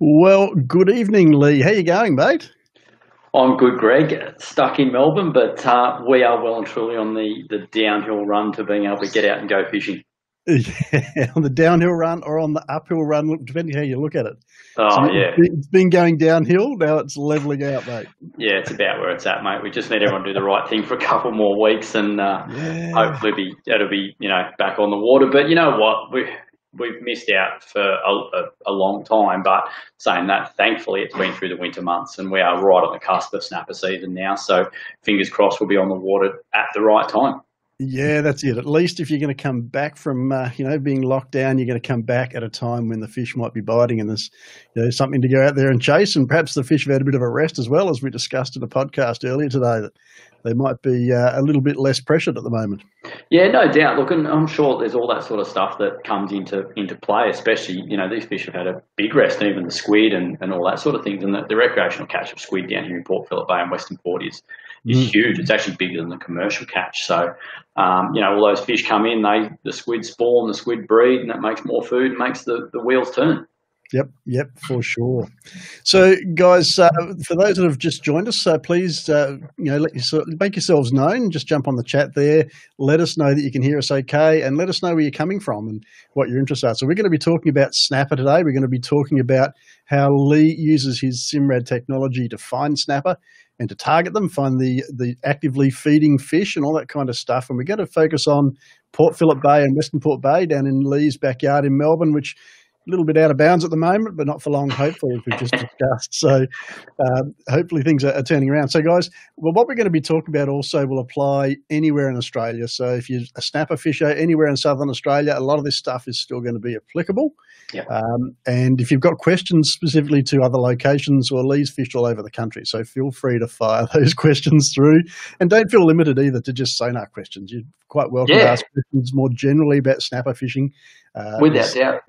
Well, good evening, Lee. How you going, mate? I'm good, Greg. Stuck in Melbourne, but uh, we are well and truly on the, the downhill run to being able to get out and go fishing. Yeah, on the downhill run or on the uphill run, depending how you look at it. Oh, So yeah. It's been going downhill. Now it's leveling out, mate. Yeah, it's about where it's at, mate. We just need everyone to do the right thing for a couple more weeks and uh, Yeah. hopefully be it'll be, you know, back on the water. But you know what? We, we've missed out for a, a, a long time, but saying that, thankfully, it's been through the winter months and we are right on the cusp of snapper season now. So fingers crossed we'll be on the water at the right time. Yeah, that's it. At least if you're going to come back from, uh, you know, being locked down, you're going to come back at a time when the fish might be biting and there's, you know, something to go out there and chase. And perhaps the fish have had a bit of a rest as well, as we discussed in a podcast earlier today, that they might be uh, a little bit less pressured at the moment. Yeah, no doubt. Look, and I'm sure there's all that sort of stuff that comes into into play, especially, you know, these fish have had a big rest, even the squid and, and all that sort of things. And the, the recreational catch of squid down here in Port Phillip Bay and Western Port is, is Mm. huge. It's actually bigger than the commercial catch. So, um, you know, all those fish come in, they the squid spawn, the squid breed, and that makes more food, makes the, the wheels turn. Yep, yep, for sure. So, guys, uh, for those that have just joined us, uh, please, uh, you know, let yourself, make yourselves known. Just jump on the chat there. Let us know that you can hear us okay, and let us know where you're coming from and what your interests are. So, we're going to be talking about snapper today. We're going to be talking about how Lee uses his Simrad technology to find snapper and to target them, find the the actively feeding fish and all that kind of stuff. And we're going to focus on Port Phillip Bay and Western Port Bay down in Lee's backyard in Melbourne, which a little bit out of bounds at the moment, but not for long, hopefully, as we've just discussed. So, um, hopefully, things are, are turning around. So, guys, well, what we're going to be talking about also will apply anywhere in Australia. So, if you're a snapper fisher anywhere in southern Australia, a lot of this stuff is still going to be applicable. Yep. Um, and if you've got questions specifically to other locations, or Lee's fished all over the country, so feel free to fire those questions through. And don't feel limited either to just sonar questions. You're quite welcome to ask questions more generally about snapper fishing. Uh, Without doubt.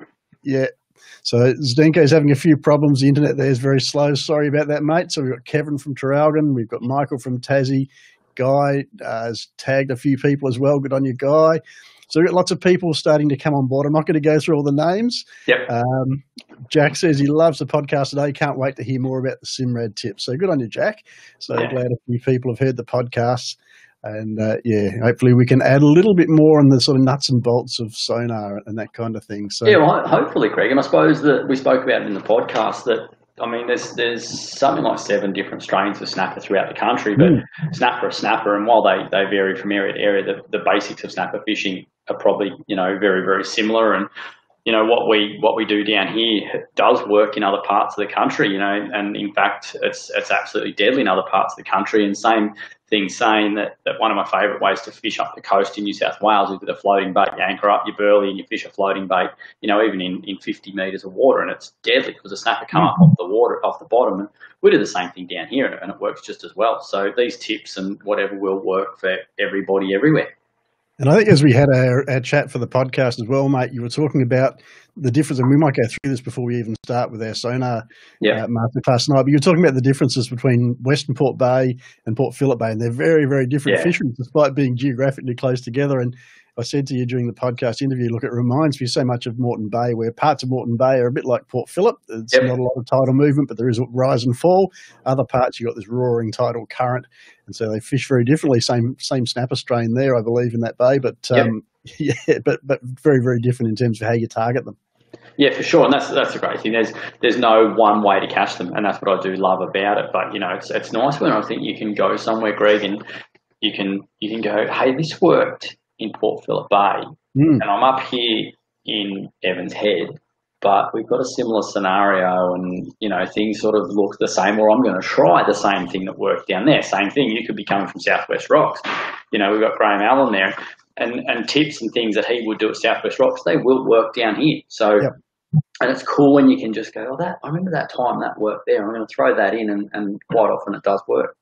Yeah. So Zdenko's having a few problems. The internet there is very slow. Sorry about that, mate. So we've got Kevin from Traralgon. We've got Michael from Tassie. Guy uh, has tagged a few people as well. Good on you, Guy. So we've got lots of people starting to come on board. I'm not going to go through all the names. Yep. Um, Jack says he loves the podcast today. Can't wait to hear more about the Simrad tips. So good on you, Jack. So Yeah. glad a few people have heard the podcast. And uh, yeah, hopefully we can add a little bit more on the sort of nuts and bolts of sonar and that kind of thing. So Yeah, well, hopefully, Craig. And I suppose that we spoke about it in the podcast that I mean, there's there's something like seven different strains of snapper throughout the country, but Mm. snapper is snapper, and while they, they vary from area to area, the, the basics of snapper fishing are probably you know very very similar. And you know what we what we do down here does work in other parts of the country. You know, and in fact, it's it's absolutely deadly in other parts of the country. And same thing saying that, that one of my favourite ways to fish up the coast in New South Wales is with a floating bait. You anchor up your burley and you fish a floating bait, you know, even in, in 50 metres of water, and it's deadly because the snapper come up off the water, off the bottom, and we do the same thing down here, and it works just as well. So these tips and whatever will work for everybody everywhere. And I think as we had our, our chat for the podcast as well, mate, you were talking about the difference, and we might go through this before we even start with our sonar Yeah. uh, masterclass tonight. But you were talking about the differences between Western Port Bay and Port Phillip Bay, and they're very, very different Yeah. fisheries despite being geographically close together. And I said to you during the podcast interview, look, it reminds me so much of Moreton Bay, where parts of Moreton Bay are a bit like Port Phillip. It's Yep. not a lot of tidal movement, but there is a rise and fall. Other parts, you've got this roaring tidal current, and so they fish very differently. Same same snapper strain there, I believe, in that bay, but Yep. um, yeah, but but very very different in terms of how you target them. Yeah, for sure, and that's that's a great thing. There's there's no one way to catch them, and that's what I do love about it. But you know, it's it's nice when I think you can go somewhere, Greg, and you can you can go, hey, this worked in Port Phillip Bay, Mm. and I'm up here in Evans Head, but we've got a similar scenario, and you know, things sort of look the same. Or I'm going to try the same thing that worked down there. Same thing. You could be coming from Southwest Rocks. You know, we've got Graham Allen there, and and tips and things that he would do at Southwest Rocks, they will work down here. So. Yep. And it's cool when you can just go, oh, that I remember that time that worked there. I'm going to throw that in, and, and quite often it does work.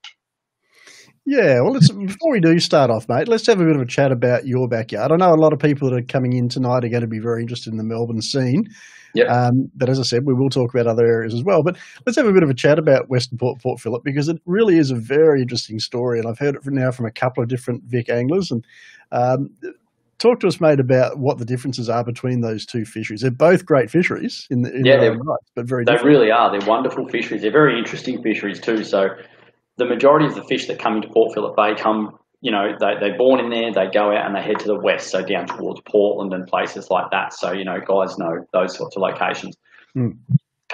Yeah, well, let's, before we do start off, mate, let's have a bit of a chat about your backyard. I know a lot of people that are coming in tonight are going to be very interested in the Melbourne scene. Yep. Um, but as I said, we will talk about other areas as well. But let's have a bit of a chat about Western Port, Port Phillip because it really is a very interesting story, and I've heard it from now from a couple of different Vic anglers. And um, talk to us, mate, about what the differences are between those two fisheries. They're both great fisheries in, the, in yeah, their own right, but very they different. really are. They're wonderful fisheries. They're very interesting fisheries too. So the majority of the fish that come into Port Phillip Bay come, you know, they, they're born in there, they go out and they head to the west, so down towards Portland and places like that. So, you know, guys know those sorts of locations. Mm.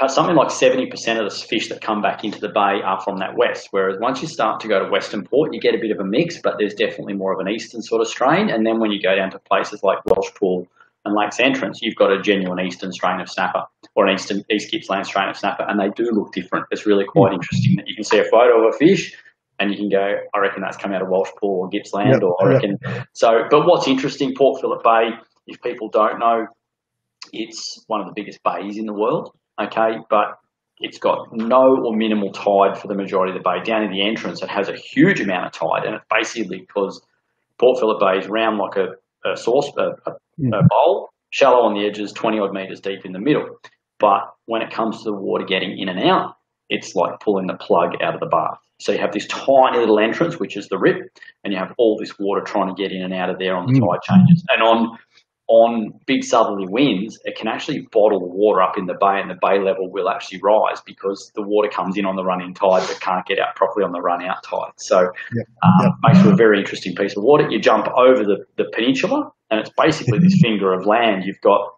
Something like 70% of the fish that come back into the bay are from that west. Whereas once you start to go to Western Port, you get a bit of a mix, but there's definitely more of an eastern sort of strain. And then when you go down to places like Welshpool and Lakes Entrance, you've got a genuine eastern strain of snapper or an eastern East Gippsland strain of snapper, and they do look different. It's really quite hmm. interesting that you can see a photo of a fish and you can go, I reckon that's come out of Welsh Pool or Gippsland, Yep, or I yep. reckon. So, but what's interesting, Port Phillip Bay, if people don't know, it's one of the biggest bays in the world. Okay, but it's got no or minimal tide for the majority of the bay. Down in the entrance, it has a huge amount of tide, and it's basically because Port Phillip Bay is round like a, a sauce, a, a, a bowl, shallow on the edges, 20 odd metres deep in the middle. But when it comes to the water getting in and out, it's like pulling the plug out of the bath. So you have this tiny little entrance, which is the rip, and you have all this water trying to get in and out of there on the Mm. tide changes. And on on big southerly winds, it can actually bottle the water up in the bay, and the bay level will actually rise because the water comes in on the run-in tide but can't get out properly on the run-out tide. So Yep. um, Yep. makes for a very interesting piece of water. You jump over the, the peninsula, and it's basically this finger of land. You've got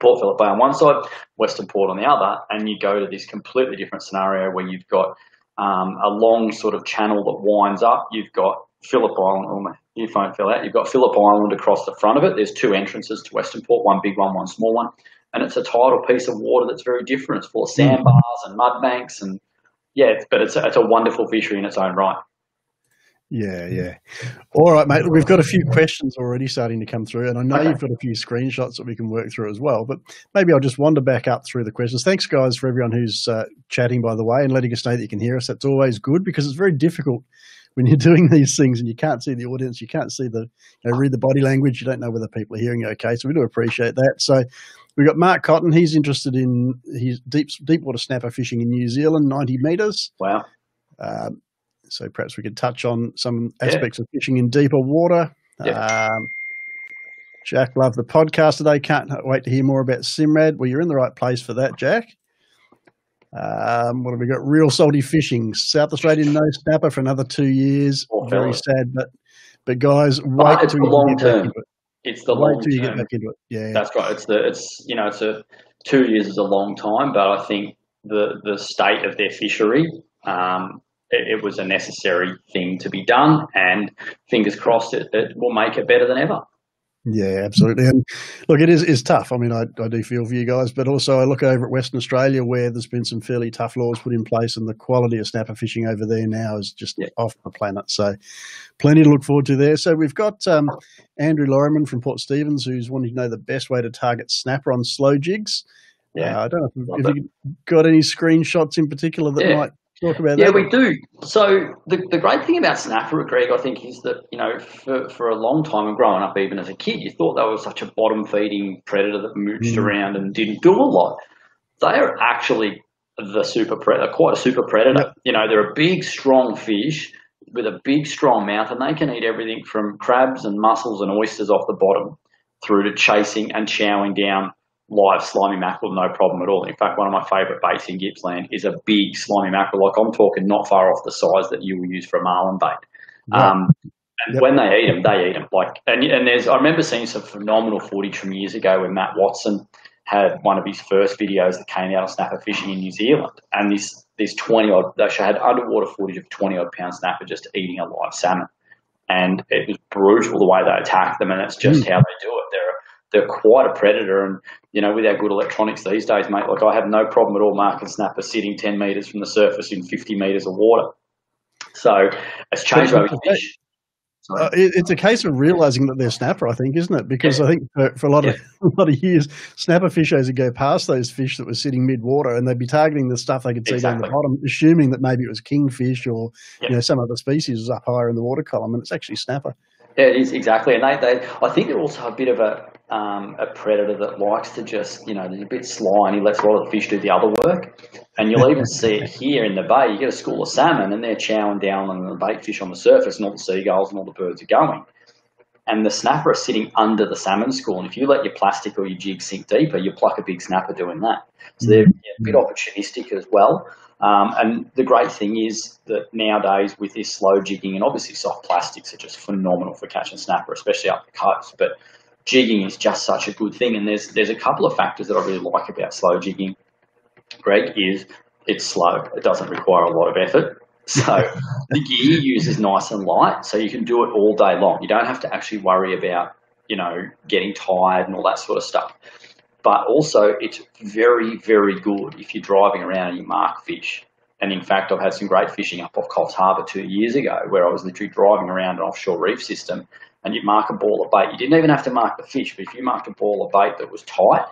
Port Phillip Bay on one side, Western Port on the other, and you go to this completely different scenario where you've got um, a long sort of channel that winds up. You've got Phillip Island, my earphone fell out. You've got Phillip Island across the front of it. There's two entrances to Western Port, one big one, one small one, and it's a tidal piece of water that's very different. It's full of sandbars and mud banks, and yeah, it's, but it's a, it's a wonderful fishery in its own right. Yeah, yeah. All right, mate. We've got a few questions already starting to come through, and I know Okay. you've got a few screenshots that we can work through as well. But maybe I'll just wander back up through the questions. Thanks, guys, for everyone who's uh, chatting, by the way, and letting us know that you can hear us. That's always good because it's very difficult when you're doing these things and you can't see the audience, you can't see the, you know, read the body language. You don't know whether people are hearing you okay. So we do appreciate that. So we've got Mark Cotton. He's interested in his deep deep water snapper fishing in New Zealand, 90 meters. Wow. Um, so perhaps we could touch on some Yeah. aspects of fishing in deeper water. Yeah. Um, Jack, love the podcast today. Can't wait to hear more about Simrad. Well, you're in the right place for that, Jack. Um, what have we got? Real salty fishing. South Australian no snapper for another two years. Poor Very sad, but but guys, wait But it's till you long get back term. into it. It's the Wait long till you get back into it. Yeah, That's right. It's the it's you know it's a two years is a long time, but I think the the state of their fishery, um, it, it was a necessary thing to be done, and fingers crossed it, it will make it better than ever. Yeah, absolutely. And look, it is is tough. I mean, I, I do feel for you guys, but also I look over at Western Australia where there's been some fairly tough laws put in place, and the quality of snapper fishing over there now is just Yeah. off the planet. So, plenty to look forward to there. So we've got um, Andrew Lorriman from Port Stephens who's wanting to know the best way to target snapper on slow jigs. Yeah. Uh, I don't know if, if you got any screenshots in particular that Yeah. might talk about Yeah, that. we do. So the, the great thing about snapper, Greg, I think, is that you know for, for a long time and growing up, even as a kid, you thought they were such a bottom feeding predator that mooched Mm. around and didn't do a lot. They are actually the super predator, quite a super predator. Yep. You know, they're a big, strong fish with a big, strong mouth, and they can eat everything from crabs and mussels and oysters off the bottom through to chasing and chowing down live slimy mackerel, no problem at all. In fact, one of my favourite baits in Gippsland is a big slimy mackerel. Like I'm talking not far off the size that you will use for a marlin bait. Right. Um, and Yep. when they eat them, they eat them. Like, and, and there's, I remember seeing some phenomenal footage from years ago when Matt Watson had one of his first videos that came out of snapper fishing in New Zealand, and this this 20 odd, they had underwater footage of 20 odd pound snapper just eating a live salmon, and it was brutal the way they attacked them, and that's just how they do it. They're they're quite a predator, and you know, with our good electronics these days, mate, like I have no problem at all marking snapper sitting 10 meters from the surface in 50 meters of water. So it's changed the fish. Uh, it, it's a case of realizing that they're snapper, I think, isn't it? Because I think for, for a lot of a lot of years, snapper fishers would go past those fish that were sitting mid water, and they'd be targeting the stuff they could see down the bottom, assuming that maybe it was kingfish or Yep. you know some other species was up higher in the water column, and it's actually snapper. Yeah, it is exactly, and they, they I think they're also a bit of a um, a predator that likes to just you know he's a bit sly and he lets a lot of the fish do the other work, and you'll even see it here in the bay. You get a school of salmon and they're chowing down on the bait fish on the surface, and all the seagulls and all the birds are going. and the snapper is sitting under the salmon school. And if you let your plastic or your jig sink deeper, you pluck a big snapper doing that. So they're a bit opportunistic as well. Um, and the great thing is that nowadays with this slow jigging, and obviously soft plastics are just phenomenal for catching snapper, especially up the coast. But jigging is just such a good thing. And there's there's a couple of factors that I really like about slow jigging. Greg is it's slow. It doesn't require a lot of effort. So the gear you use is nice and light, so you can do it all day long. You don't have to actually worry about, you know, getting tired and all that sort of stuff. But also, it's very, very good if you're driving around and you mark fish. And in fact, I've had some great fishing up off Coffs Harbour two years ago where I was literally driving around an offshore reef system and you'd mark a ball of bait. You didn't even have to mark the fish, but if you marked a ball of bait that was tight,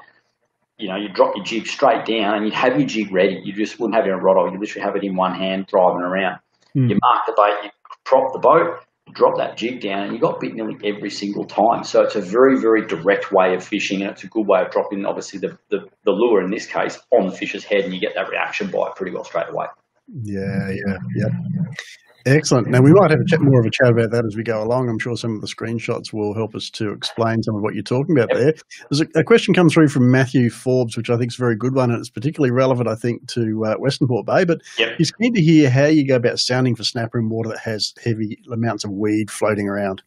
you know, you'd drop your jig straight down and you'd have your jig ready. You just wouldn't have it in a rod or you literally have it in one hand driving around. Mm. You mark the bait, you prop the boat, drop that jig down, and you got bit nearly every single time. So it's a very, very direct way of fishing, and it's a good way of dropping, obviously, the, the, the lure in this case on the fish's head, and you get that reaction bite pretty well straight away. Yeah, yeah, yeah. Excellent. Now we might have a chat, more of a chat about that as we go along. I'm sure some of the screenshots will help us to explain some of what you're talking about there. There's a, a question come through from Matthew Forbes, which I think is a very good one, and it's particularly relevant, I think, to uh, Western Port Bay. But yep. he's keen to hear how you go about sounding for snapper in water that has heavy amounts of weed floating around.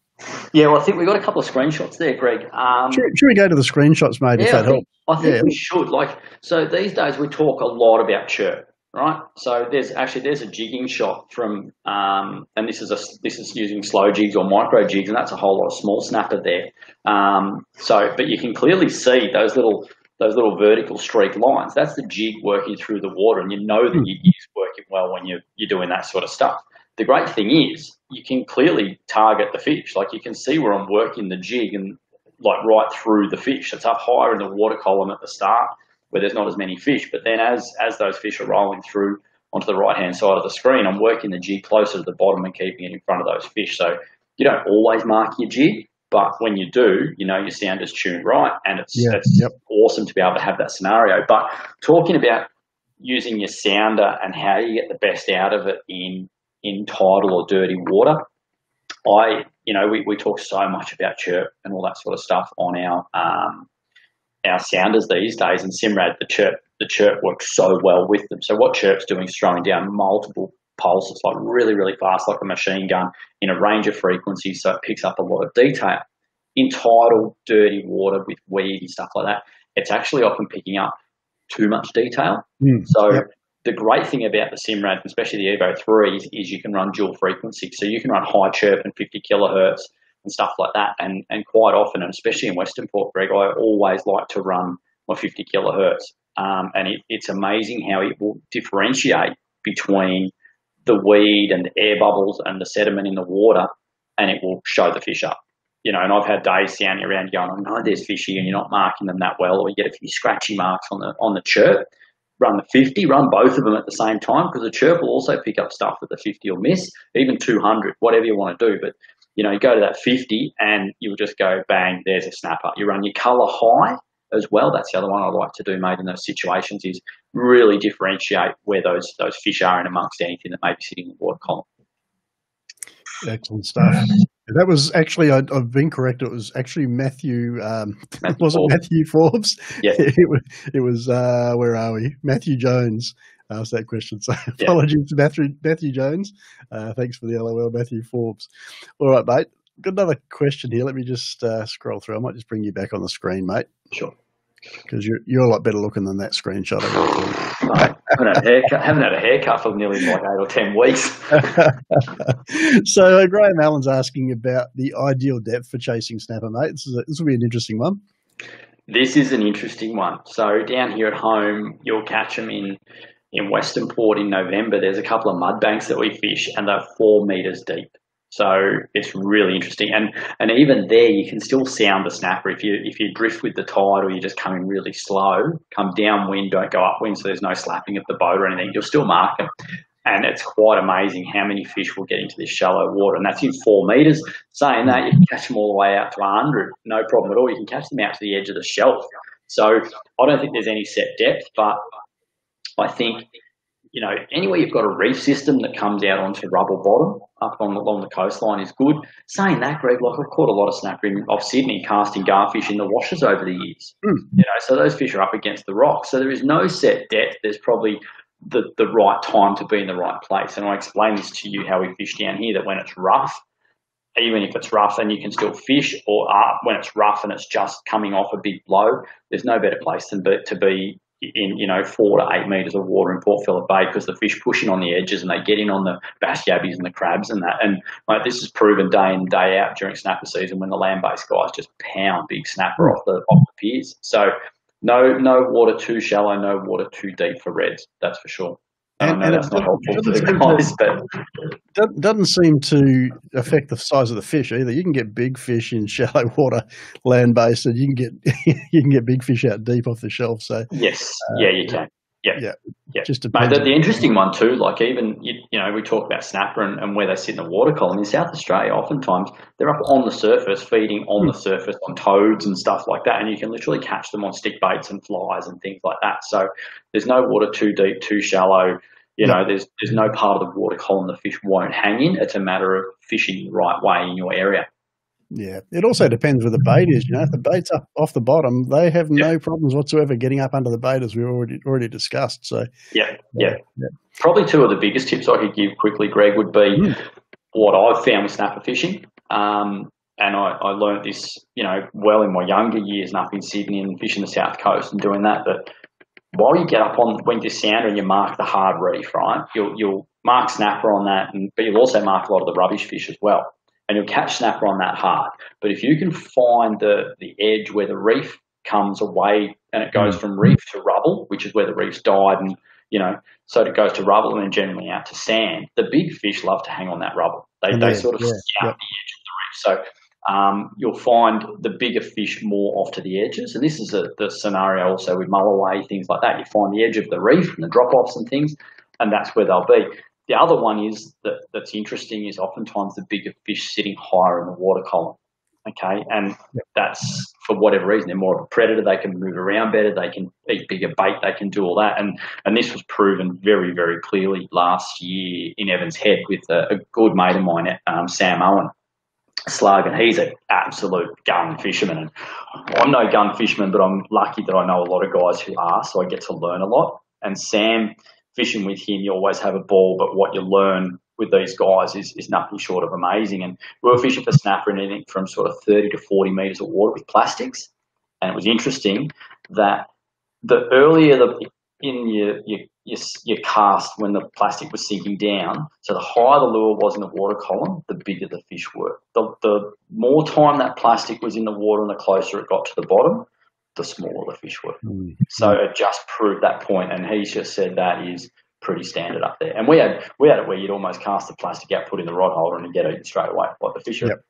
Yeah, well, I think we've got a couple of screenshots there, Greg. Um, should, should, we go to the screenshots, mate, yeah, if that I think, helps? I think yeah. we should. Like, so these days we talk a lot about chirp right? So there's actually there's a jigging shot from, um, and this is a this is using slow jigs or micro jigs, and that's a whole lot of small snapper there. Um, so, but you can clearly see those little those little vertical streak lines. That's the jig working through the water, and you know that your jig's working well when you you're doing that sort of stuff. The great thing is you can clearly target the fish. Like you can see where I'm working the jig and like right through the fish. It's up higher in the water column at the start where there's not as many fish. But then as as those fish are rolling through onto the right hand side of the screen, I'm working the jig closer to the bottom and keeping it in front of those fish. So you don't always mark your jig, but when you do, you know your sound is tuned right, and it's yeah, it's yep. awesome to be able to have that scenario. But talking about using your sounder and how you get the best out of it in in tidal or dirty water, I you know we, we talk so much about chirp and all that sort of stuff on our um, our sounders these days, and Simrad, the chirp, the chirp works so well with them. So what chirp's doing is throwing down multiple pulses, like really, really fast, like a machine gun, in a range of frequencies, so it picks up a lot of detail. In tidal, dirty water with weed and stuff like that, it's actually often picking up too much detail. Mm, so yep. the great thing about the Simrad, especially the Evo 3, is, is you can run dual frequency. So you can run high chirp and 50 kilohertz and stuff like that. And and quite often, and especially in Western Port, Greg, I always like to run my 50 kilohertz. Um, and it, it's amazing how it will differentiate between the weed and the air bubbles and the sediment in the water, and it will show the fish up. You know, and I've had days standing around going, I know there's fish here and you're not marking them that well, or you get a few scratchy marks on the on the chirp. Run the 50, run both of them at the same time because the chirp will also pick up stuff that the 50 will miss, even 200, whatever you want to do. But you know, you go to that 50 and you'll just go bang, there's a snapper. You run your color high as well. That's the other one I like to do, mate, in those situations is really differentiate where those those fish are in amongst anything that may be sitting in the water column. Excellent stuff. That was actually, I, have been correct. It was actually Matthew. Um, Matthew was it Matthew Forbes? Yeah. It was. It was. Uh, where are we? Matthew Jones asked that question. So yeah. apologies to Matthew, Matthew Jones. Uh, thanks for the LOL, Matthew Forbes. All right, mate. Got another question here. Let me just uh, scroll through. I might just bring you back on the screen, mate. Sure. Because you're you're a lot better looking than that screenshot. I haven't, had a haircut, haven't had a haircut for nearly like eight or ten weeks. so uh, Graham Allen's asking about the ideal depth for chasing snapper, mate. This, is a, this will be an interesting one. This is an interesting one. So down here at home, you'll catch them in in Western Port in November, there's a couple of mud banks that we fish and they're four meters deep. So it's really interesting. And and even there you can still sound the snapper. If you if you drift with the tide or you just come in really slow, come downwind, don't go upwind, so there's no slapping of the boat or anything, you'll still mark them. And it's quite amazing how many fish will get into this shallow water. And that's in four meters. Saying that, you can catch them all the way out to 100, no problem at all. You can catch them out to the edge of the shelf. So I don't think there's any set depth, but I think, you know, anywhere you've got a reef system that comes out onto rubble bottom, up on along the coastline is good. Saying that, Greg, like I've caught a lot of snapper in, off Sydney casting garfish in the washes over the years. Mm. You know, so those fish are up against the rocks. So there is no set depth. There's probably the, the right time to be in the right place. And I explain this to you how we fish down here that when it's rough, even if it's rough and you can still fish, or uh, when it's rough and it's just coming off a big blow, there's no better place than be, to be in you know four to eight meters of water in Port Phillip Bay because the fish pushing on the edges and they get in on the bass yabbies and the crabs and that. And like, this is proven day in day out during snapper season when the land based guys just pound big snapper off the off the piers. So no no water too shallow, no water too deep for reds. That's for sure. And, and that's not helpful to the guys, but doesn't seem to affect the size of the fish either. You can get big fish in shallow water, land based, and you can get you can get big fish out deep off the shelf. So yes, uh, yeah, you can. Yeah, yeah, yeah. Just Mate, the, the, interesting one too, like even you, you know we talk about snapper and, and, where they sit in the water column in South Australia. Oftentimes they're up on the surface, feeding on hmm. the surface on toads and stuff like that, and you can literally catch them on stick baits and flies and things like that. So there's no water too deep, too shallow. You know, there's there's no part of the water column the fish won't hang in. It's a matter of fishing the right way in your area. Yeah, it also depends where the bait is. You know, if the bait's up off the bottom, they have no problems whatsoever getting up under the bait, as we already already discussed. So, yeah, yeah, yeah. Probably two of the biggest tips I could give quickly, Greg, would be mm. what I've found with snapper fishing. Um, and I, I learned this, you know, well in my younger years and up in Sydney and fishing the south coast and doing that. But while you get up on when you sounder and you mark the hard reef, right? You'll you'll mark snapper on that, and but you'll also mark a lot of the rubbish fish as well and you'll catch snapper on that hard. But if you can find the, the edge where the reef comes away and it goes mm. from reef to rubble, which is where the reef's died and you know, so it goes to rubble and then generally out to sand. The big fish love to hang on that rubble. They, they sort of yeah, scout yep. the edge of the reef. So um, you'll find the bigger fish more off to the edges. And this is a, the scenario also with mulloway, things like that. You find the edge of the reef and the drop offs and things, and that's where they'll be. The other one is that that's interesting is oftentimes the bigger fish sitting higher in the water column. Okay, and that's for whatever reason they're more of a predator. They can move around better. They can eat bigger bait. They can do all that. And and this was proven very very clearly last year in Evans Head with a, a good mate of mine, um, Sam Owen. Slug, and he's an absolute gun fisherman. And I'm no gun fisherman, but I'm lucky that I know a lot of guys who are, so I get to learn a lot. And Sam fishing with him, you always have a ball, but what you learn with these guys is, is nothing short of amazing. And we were fishing for snapper in anything from sort of 30 to 40 metres of water with plastics. And it was interesting that the earlier the in your, your, your, your cast when the plastic was sinking down, so the higher the lure was in the water column, the bigger the fish were. The, the more time that plastic was in the water and the closer it got to the bottom, the smaller the fish were. Mm. So it just proved that point, and he's just said that is pretty standard up there. And we had we had it where you'd almost cast the plastic out, put in the rod holder, and get eaten straight away. Like the fish are yep.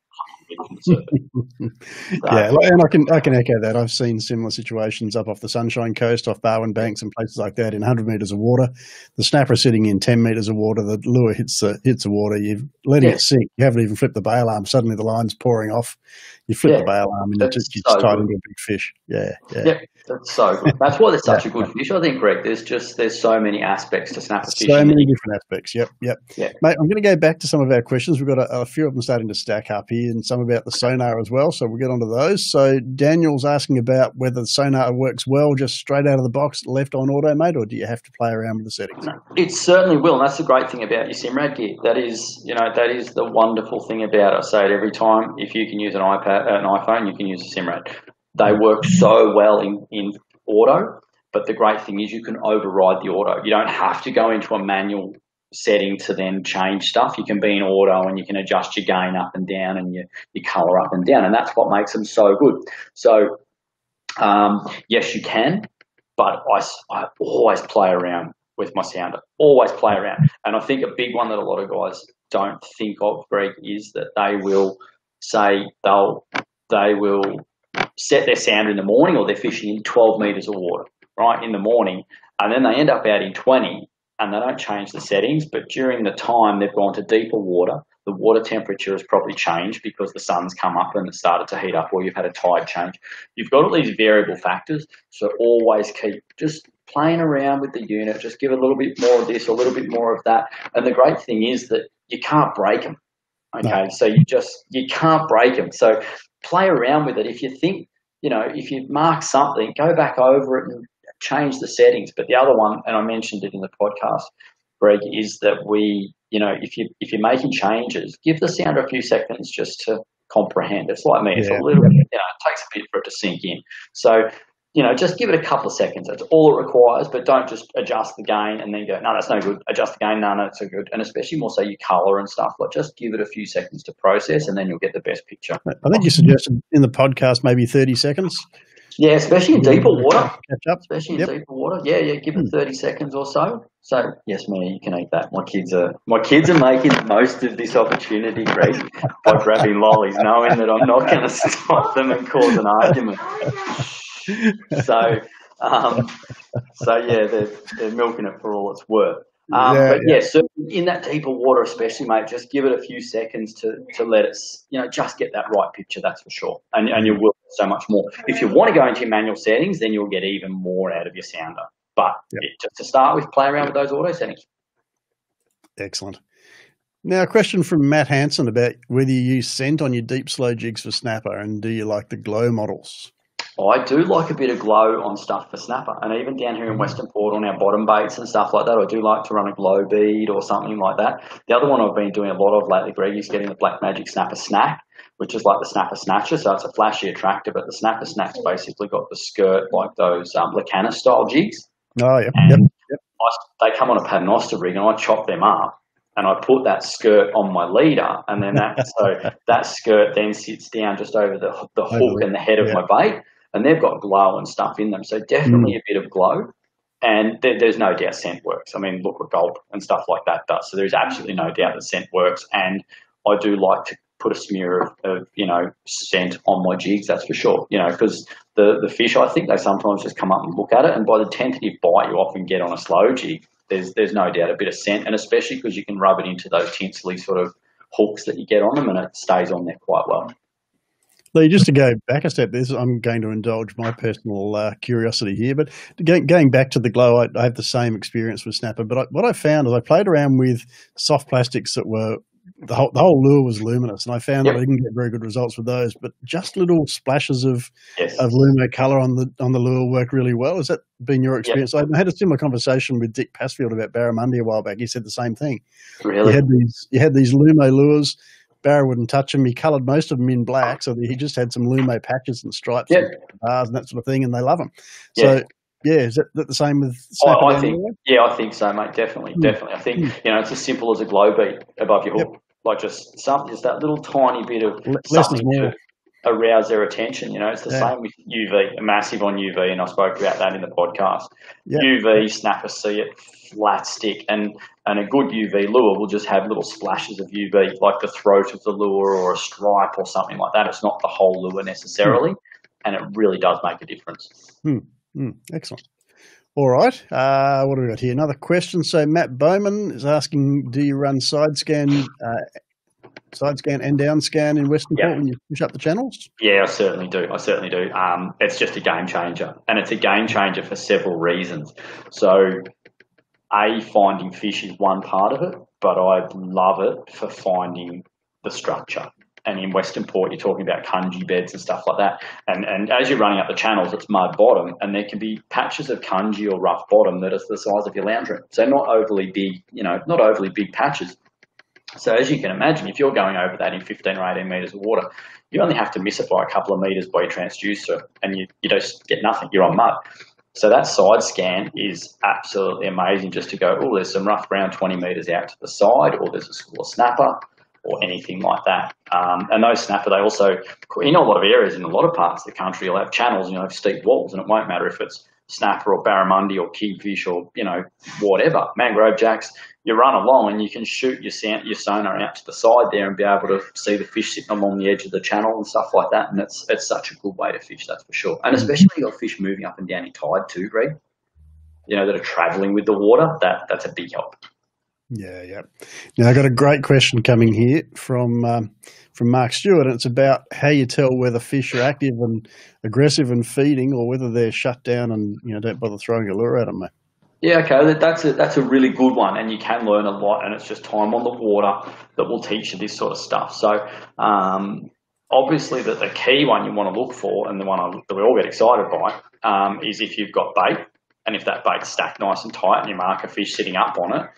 yeah, and I can I can echo that. I've seen similar situations up off the Sunshine Coast, off Barwon Banks, and places like that in 100 meters of water. The snapper sitting in 10 meters of water. The lure hits the hits the water. You're letting yeah. it sink. You haven't even flipped the bail arm. Suddenly the line's pouring off. You flip yeah. the bail arm and you just, you so tied into a big fish. Yeah, yeah, yeah. That's so good. That's why it's such a good fish. I think, Greg. There's just there's so many aspects to snapper fishing. So many different aspects. Yep, yep. Yeah. Mate, I'm going to go back to some of our questions. We've got a, a few of them starting to stack up here, and some about the sonar as well. So we'll get onto those. So Daniel's asking about whether the sonar works well just straight out of the box, left on auto mode, or do you have to play around with the settings? It certainly will. And that's the great thing about your Simrad gear. That is, you know, that is the wonderful thing about it. I say it every time. If you can use an iPad, uh, an iPhone, you can use a Simrad. They work so well in, in auto. But the great thing is you can override the auto. You don't have to go into a manual setting to then change stuff. You can be in auto and you can adjust your gain up and down and your, your color up and down. And that's what makes them so good. So, um, yes, you can, but I, I always play around with my sounder, always play around. And I think a big one that a lot of guys don't think of, Greg, is that they will say they'll, they will set their sounder in the morning or they're fishing in 12 meters of water, right, in the morning. And then they end up out in 20 and they don't change the settings, but during the time they've gone to deeper water, the water temperature has probably changed because the sun's come up and it started to heat up or you've had a tide change. You've got all these variable factors, so always keep just playing around with the unit, just give a little bit more of this, a little bit more of that. And the great thing is that you can't break them. Okay, no. so you just you can't break them. So play around with it. If you think, you know, if you mark something, go back over it and change the settings. But the other one, and I mentioned it in the podcast, Greg, is that we, you know, if you if you're making changes, give the sounder a few seconds just to comprehend. It's like me; it's yeah. a little, you know, it takes a bit for it to sink in. So you know, just give it a couple of seconds. That's all it requires, but don't just adjust the gain and then go, no, that's no good. Adjust the gain, no, no, it's so good. And especially more so you color and stuff, like just give it a few seconds to process and then you'll get the best picture. I think you suggested in the podcast maybe 30 seconds. Yeah, especially in deeper water. Catch up. Especially in yep. deeper water. Yeah, yeah, give it 30 seconds or so. So yes, me, you can eat that. My kids are my kids are making the most of this opportunity, Greg, by grabbing lollies, knowing that I'm not going to stop them and cause an argument so, um, so yeah, they're, they're milking it for all it's worth. Um, yeah, but yeah, yeah, so in that deeper water, especially, mate, just give it a few seconds to, to let it, you know, just get that right picture. That's for sure, and and you will so much more. If you want to go into your manual settings, then you'll get even more out of your sounder. But yep. it, just to start with, play around with those auto settings. Excellent. Now, a question from Matt Hanson about whether you use scent on your deep slow jigs for snapper, and do you like the glow models? I do like a bit of glow on stuff for snapper, and even down here in mm-hmm. Western Port on our bottom baits and stuff like that, I do like to run a glow bead or something like that. The other one I've been doing a lot of lately, Greg, is getting the Black Magic Snapper Snack, which is like the Snapper Snatcher, so it's a flashy attractor, but the Snapper Snack's basically got the skirt like those um, Lucanus style jigs. Oh, yeah. Yep. Yep. I, they come on a paternoster rig, and I chop them up and I put that skirt on my leader, and then that so that skirt then sits down just over the the hook and the head of yeah. my bait, and they've got glow and stuff in them. So definitely mm. a bit of glow. And there, there's no doubt scent works. I mean, look what Gulp and stuff like that does. So there's absolutely no doubt that scent works. And I do like to put a smear of, of you know scent on my jigs. That's for sure. You know, because the the fish, I think they sometimes just come up and look at it, and by the tentative bite you often get on a slow jig, there's there's no doubt a bit of scent, and especially because you can rub it into those tinsely sort of hooks that you get on them, and it stays on there quite well. Lee, just to go back a step, this I'm going to indulge my personal uh, curiosity here, but going, going back to the glow, I, I, have the same experience with Snapper. But I, what I found is I played around with soft plastics that were the whole, the whole lure was luminous, and I found yep. that I didn't get very good results with those. But just little splashes of yes. of lumo color on the on the lure work really well. Has that been your experience? Yep. I had a similar conversation with Dick Passfield about barramundi a while back. He said the same thing. Really, you had these you had these lumo lures Barra wouldn't touch them. He coloured most of them in black, so he just had some Lumo patches and stripes yep. and bars and that sort of thing, and they love them. So, yeah, is that, that the same with? Oh, I think, yeah, I think so, mate. Definitely, mm. definitely. I think mm. you know it's as simple as a glow bead above your hook, yep. like just something, just that little tiny bit of Less something to arouse their attention. You know, it's the yeah. same with UV, massive on UV, and I spoke about that in the podcast. Yep. UV, snapper, see it, flat stick, and and a good UV lure will just have little splashes of UV, like the throat of the lure or a stripe or something like that. It's not the whole lure necessarily, mm. and it really does make a difference. Mm. Excellent. All right. Uh, what do we got here? Another question. So Matt Bowman is asking, do you run side scan, uh, side scan and down scan in Western yep. Port when you push up the channels? Yeah, I certainly do. I certainly do. Um, it's just a game changer, and it's a game changer for several reasons. So a finding fish is one part of it, but I love it for finding the structure. And in Western Port, you're talking about kanji beds and stuff like that. And and as you're running up the channels, it's mud bottom, and there can be patches of kanji or rough bottom that are the size of your lounge room. So not overly big, you know, not overly big patches. So as you can imagine, if you're going over that in 15 or 18 meters of water, you only have to miss it by a couple of meters by your transducer, and you, you just get nothing. You're on mud. So that side scan is absolutely amazing just to go, oh, there's some rough ground 20 metres out to the side, or there's a school of snapper, or anything like that. Um, and those snapper, they also, in a lot of areas, in a lot of parts of the country, you'll have channels, you know, steep walls, and it won't matter if it's snapper or barramundi or kingfish or, you know, whatever, mangrove jacks, you run along and you can shoot your, your sonar out to the side there and be able to see the fish sitting along the edge of the channel and stuff like that. And it's it's such a good way to fish, that's for sure. And especially when you've got fish moving up and down in tide too, Greg. You know, that are traveling with the water, that that's a big help. Yeah, yeah. Now I got a great question coming here from um, from Mark Stewart, and it's about how you tell whether fish are active and aggressive and feeding, or whether they're shut down and you know don't bother throwing a lure at them. Mate. Yeah, okay, that's a that's a really good one, and you can learn a lot, and it's just time on the water that will teach you this sort of stuff. So, um, obviously, the, the key one you want to look for, and the one I, that we all get excited by, um, is if you've got bait, and if that bait's stacked nice and tight, and you mark a fish sitting up on it,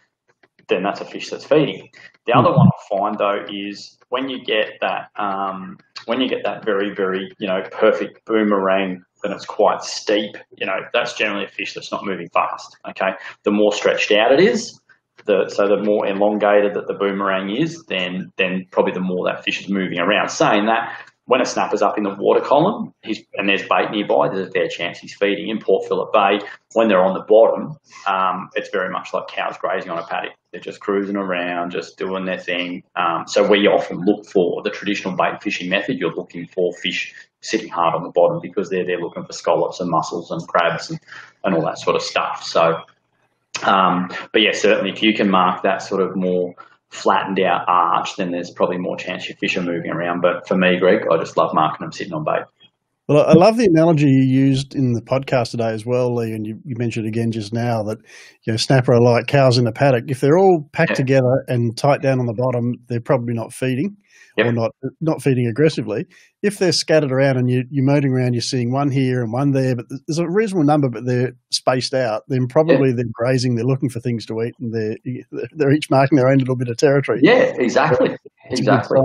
then that's a fish that's feeding. The other one I find though is when you get that um, when you get that very very you know perfect boomerang and it's quite steep, you know that's generally a fish that's not moving fast. Okay, the more stretched out it is, the so the more elongated that the boomerang is, then then probably the more that fish is moving around. Saying that, when a snapper's up in the water column he's, and there's bait nearby, there's a fair chance he's feeding. In Port Phillip Bay, when they're on the bottom, um, it's very much like cows grazing on a paddock. They're just cruising around, just doing their thing. Um, so we often look for the traditional bait fishing method. You're looking for fish sitting hard on the bottom because they're they're looking for scallops and mussels and crabs and, and all that sort of stuff. So, um, but yeah, certainly if you can mark that sort of more flattened out arch, then there's probably more chance your fish are moving around. But for me, Greg, I just love marking them sitting on bait. Well, I love the analogy you used in the podcast today as well, Lee, and you, you mentioned again just now that you know snapper are like cows in a paddock. If they're all packed yeah. together and tight down on the bottom, they're probably not feeding yep. or not not feeding aggressively. If they're scattered around and you, you're motoring around, you're seeing one here and one there, but there's a reasonable number, but they're spaced out. Then probably they're grazing, they're looking for things to eat, and they're they're each marking their own little bit of territory. Yeah, exactly, exactly.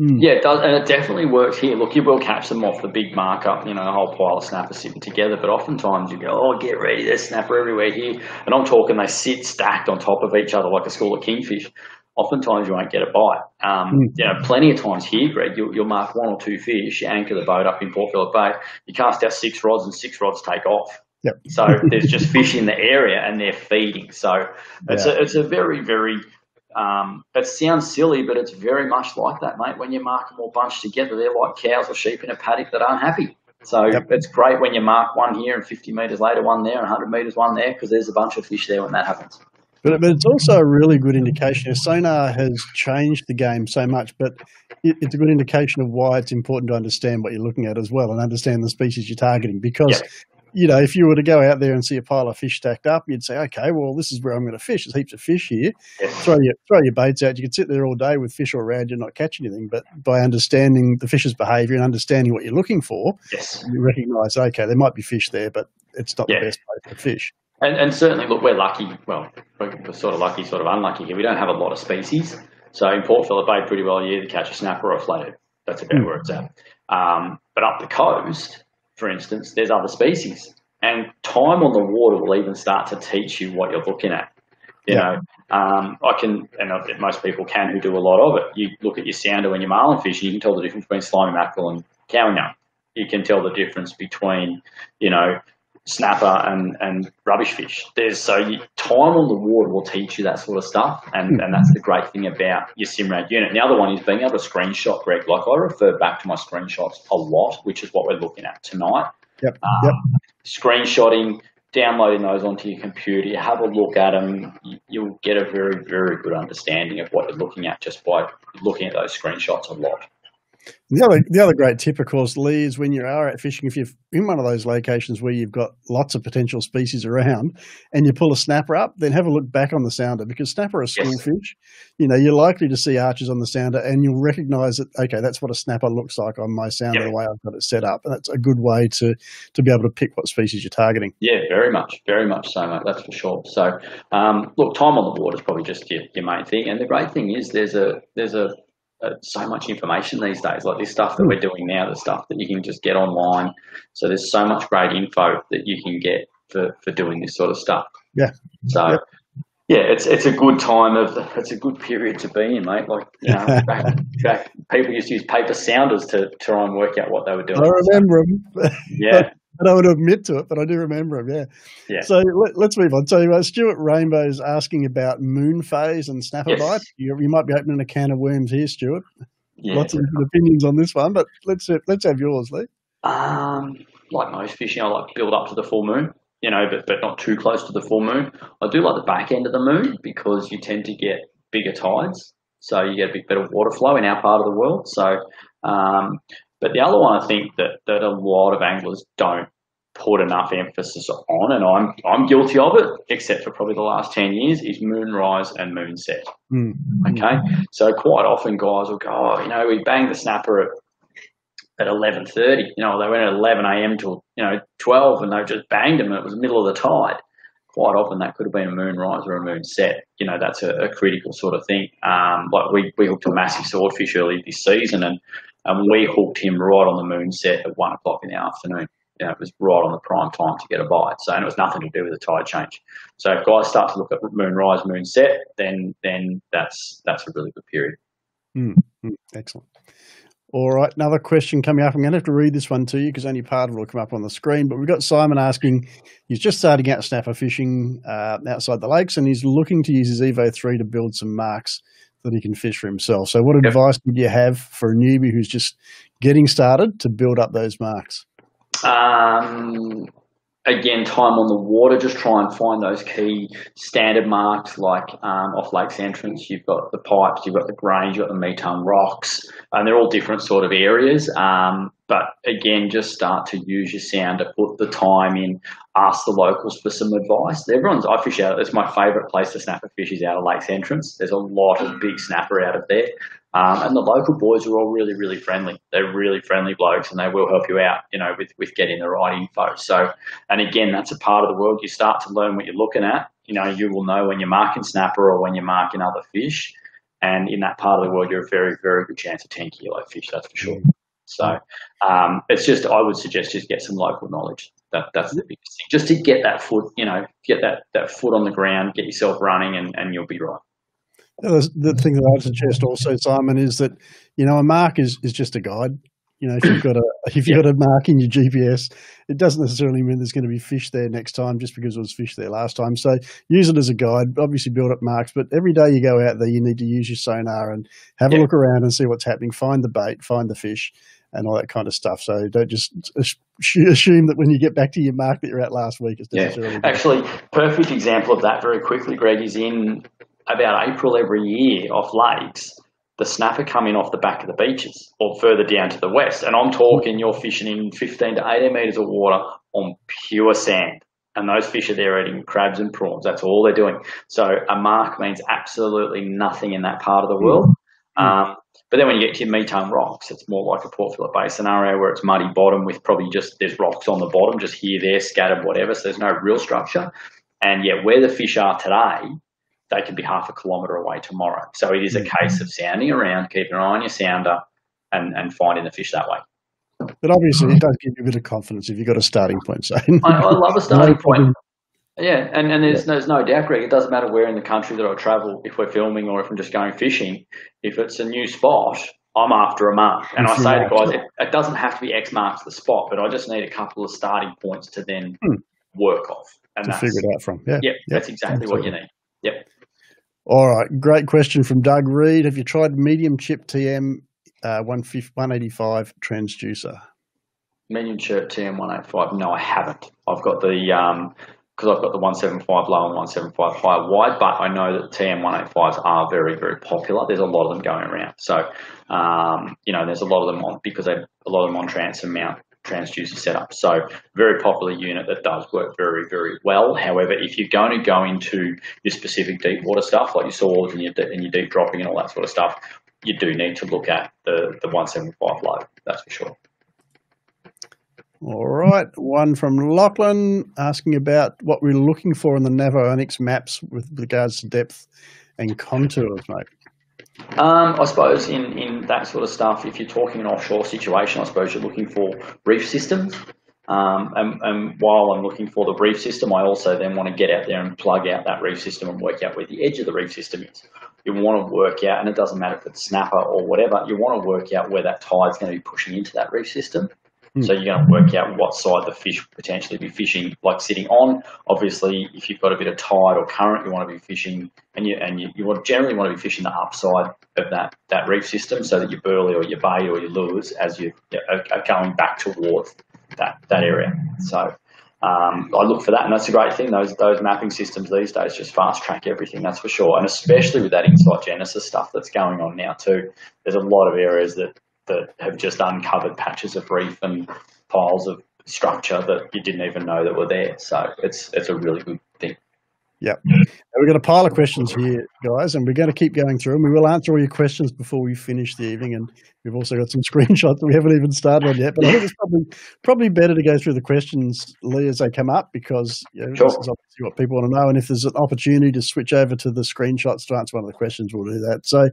Mm. Yeah, it does, and it definitely works here. Look, you will catch them off the big markup, you know, a whole pile of snappers sitting together. But oftentimes you go, oh, get ready, there's snapper everywhere here. And I'm talking they sit stacked on top of each other like a school of kingfish. Oftentimes you won't get a bite. Um, mm. You know, plenty of times here, Greg, you'll, you'll mark one or two fish, you anchor the boat up in Port Phillip Bay, you cast out six rods, and six rods take off. Yep. So there's just fish in the area, and they're feeding. So it's yeah. a it's a very very um, it sounds silly, but it's very much like that, mate. When you mark them all bunched together, they're like cows or sheep in a paddock that aren't happy. So yep. it's great when you mark one here and 50 metres later, one there, and 100 metres, one there, because there's a bunch of fish there when that happens. But, but it's also a really good indication. Sonar has changed the game so much, but it, it's a good indication of why it's important to understand what you're looking at as well and understand the species you're targeting. Because yep you know, if you were to go out there and see a pile of fish stacked up, you'd say, okay, well, this is where I'm going to fish. There's heaps of fish here. Throw your throw your baits out. You could sit there all day with fish all around you, and not catch anything. But by understanding the fish's behaviour and understanding what you're looking for, yes. you recognise, okay, there might be fish there, but it's not yeah. the best place to fish. And, and certainly, look, we're lucky. Well, we're sort of lucky, sort of unlucky here. We don't have a lot of species. So in Port Phillip Bay, pretty well year to catch a snapper or a flathead. That's about mm. where it's at. Um, but up the coast, for instance, there's other species. And time on the water will even start to teach you what you're looking at. You yeah. know, um, I can, and most people can who do a lot of it. You look at your sounder when you're marlin fishing, you can tell the difference between slimy mackerel and cowie You can tell the difference between, you know, snapper and, and rubbish fish. There's so you, time on the water will teach you that sort of stuff, and, mm. and that's the great thing about your Simrad unit. The other one is being able to screenshot, Greg. Like I refer back to my screenshots a lot, which is what we're looking at tonight. Yep. Um, yep. Screenshotting, downloading those onto your computer, you have a look at them, you'll get a very, very good understanding of what you're looking at just by looking at those screenshots a lot. The other, the other great tip, of course, Lee, is when you're out fishing, if you're in one of those locations where you've got lots of potential species around and you pull a snapper up, then have a look back on the sounder because snapper are school yes. fish. You know, you're likely to see arches on the sounder and you'll recognize that, okay, that's what a snapper looks like on my sounder, the way I've got it set up. And that's a good way to, to be able to pick what species you're targeting. Yeah, very much, very much so, mate. That's for sure. So, um, look, time on the water is probably just your, your main thing. And the great thing is there's a, there's a, Uh, so much information these days. Like this stuff that we're hmm. doing now, the stuff that you can just get online. So there's so much great info that you can get for, for doing this sort of stuff. Yeah. So yep. yeah, it's it's a good time of it's a good period to be in, mate. Like you know, back, back, people used to use paper sounders to try and work out what they were doing. I remember them. Yeah. I don't want to admit to it, but I do remember him. Yeah. Yeah. So let, us move on. So uh, Stuart Rainbow's asking about moon phase and snapper yes. bite. You, you, might be opening a can of worms here, Stuart. Yeah. Lots of opinions on this one, but let's let's have yours, Lee. Um, like most fishing, I like to build up to the full moon. You know, but but not too close to the full moon. I do like the back end of the moon because you tend to get bigger tides, so you get a bit better water flow in our part of the world. So um, but the other one I think that, that a lot of anglers don't put enough emphasis on, and I'm I'm guilty of it, except for probably the last ten years, is moonrise and moonset. Mm. Okay, so quite often guys will go, oh, you know, we banged the snapper at at eleven thirty. You know, they went at eleven a.m. till you know twelve, and they just banged them, and it was the middle of the tide. Quite often, that could have been a moonrise or a moonset. You know, that's a, a critical sort of thing. Um, like we we hooked a massive swordfish early this season, and and we hooked him right on the moonset at one o'clock in the afternoon you know, it was right on the prime time to get a bite. So, and it was nothing to do with the tide change. So, if guys start to look at moon rise, moon set, then then that's that's a really good period. Mm, excellent. All right, another question coming up. I'm going to have to read this one to you because only part of it will come up on the screen. But we've got Simon asking, he's just starting out snapper fishing uh, outside the lakes and he's looking to use his Evo 3 to build some marks that he can fish for himself. So, what yep. advice would you have for a newbie who's just getting started to build up those marks? Um, again, time on the water, just try and find those key standard marks like um, off Lakes Entrance. You've got the pipes, you've got the grains, you've got the Metung rocks, and they're all different sort of areas. Um, but again, just start to use your sound to put the time in. Ask the locals for some advice. Everyone's I fish out. It's my favourite place to snap a fish is out of Lakes Entrance. There's a lot of big snapper out of there. Um, and the local boys are all really, really friendly. They're really friendly blokes, and they will help you out, you know, with with getting the right info. So, and again, that's a part of the world you start to learn what you're looking at. You know, you will know when you're marking snapper or when you're marking other fish, and in that part of the world, you're a very, very good chance of ten kilo fish. That's for sure. So, um, it's just I would suggest just get some local knowledge. That that's the biggest thing. Just to get that foot, you know, get that that foot on the ground, get yourself running, and and you'll be right. The, thing that I'd suggest also, Simon, is that you know a mark is, is just a guide. You know, if you've got a if you've got a mark in your GPS, it doesn't necessarily mean there's going to be fish there next time just because it was fish there last time. So use it as a guide. Obviously, build up marks, but every day you go out there, you need to use your sonar and have a look around and see what's happening. Find the bait, find the fish, and all that kind of stuff. So don't just assume that when you get back to your mark that you're at last week. It's yeah, actually, perfect example of that. Very quickly, Greg is in about April every year off lakes, the snapper coming off the back of the beaches or further down to the west. And I'm talking you're fishing in 15 to 18 metres of water on pure sand. And those fish are there eating crabs and prawns. That's all they're doing. So a mark means absolutely nothing in that part of the world. Mm. Um, but then when you get to your Metung rocks, it's more like a Port Phillip Bay scenario where it's muddy bottom with probably just there's rocks on the bottom, just here, there, scattered, whatever. So there's no real structure. And yet, where the fish are today, they could be half a kilometre away tomorrow. So it is a mm-hmm. case of sounding around, keeping an eye on your sounder, and, and finding the fish that way. But obviously, it does give you a bit of confidence if you've got a starting point. So I, I love a starting point. Yeah, and, and there's, there's no doubt, Greg, it doesn't matter where in the country that I travel, if we're filming or if I'm just going fishing, if it's a new spot, I'm after a mark. And I say to guys, it, it, doesn't have to be X marks the spot, but I just need a couple of starting points to then hmm. work off. And to figure it out from. Yeah. Yep, yep that's exactly absolutely. what you need. Yep. All right, great question from Doug Reed. Have you tried medium chirp TM uh, 185 transducer? Medium chirp TM 185? No, I haven't. I've got the um because I've got the 175 low and 175 high wide, but I know that TM 185s are very, very popular. There's a lot of them going around. So, um, you know, there's a lot of them on because they, a lot of them on transom mount transducer setup. So very popular unit that does work very, very well. However, if you're going to go into your specific deep water stuff, like your saws and your, and your deep dropping and all that sort of stuff, you do need to look at the, the 175 low, that's for sure. All right, one from Lachlan asking about what we're looking for in the Navionics maps with regards to depth and contours, mate. Um, I suppose in, in that sort of stuff, if you're talking an offshore situation, I suppose you're looking for reef systems. Um, and, and, while I'm looking for the reef system, I also then want to get out there and plug out that reef system and work out where the edge of the reef system is. You want to work out, and it doesn't matter if it's snapper or whatever, you want to work out where that tide's going to be pushing into that reef system. Mm. So you're going to work out what side the fish potentially be fishing, like sitting on. Obviously, if you've got a bit of tide or current, you want to be fishing, and you and you, you want generally want to be fishing the upside of that that reef system, so that your burley or your bait or your lures, as you are, going back towards that that area. So. Um, I look for that, and that's a great thing. Those those mapping systems these days just fast track everything. That's for sure, and especially with that Insight Genesis stuff that's going on now too. There's a lot of areas that that have just uncovered patches of reef and piles of structure that you didn't even know that were there. So it's it's a really good Yep. We've got a pile of questions here, guys, and we're going to keep going through them. We will answer all your questions before we finish the evening, and we've also got some screenshots that we haven't even started on yet. But I think it's probably probably better to go through the questions, Lee, as they come up, because you know, Sure. this is obviously what people want to know. And if there's an opportunity to switch over to the screenshots to answer one of the questions, we'll do that. So,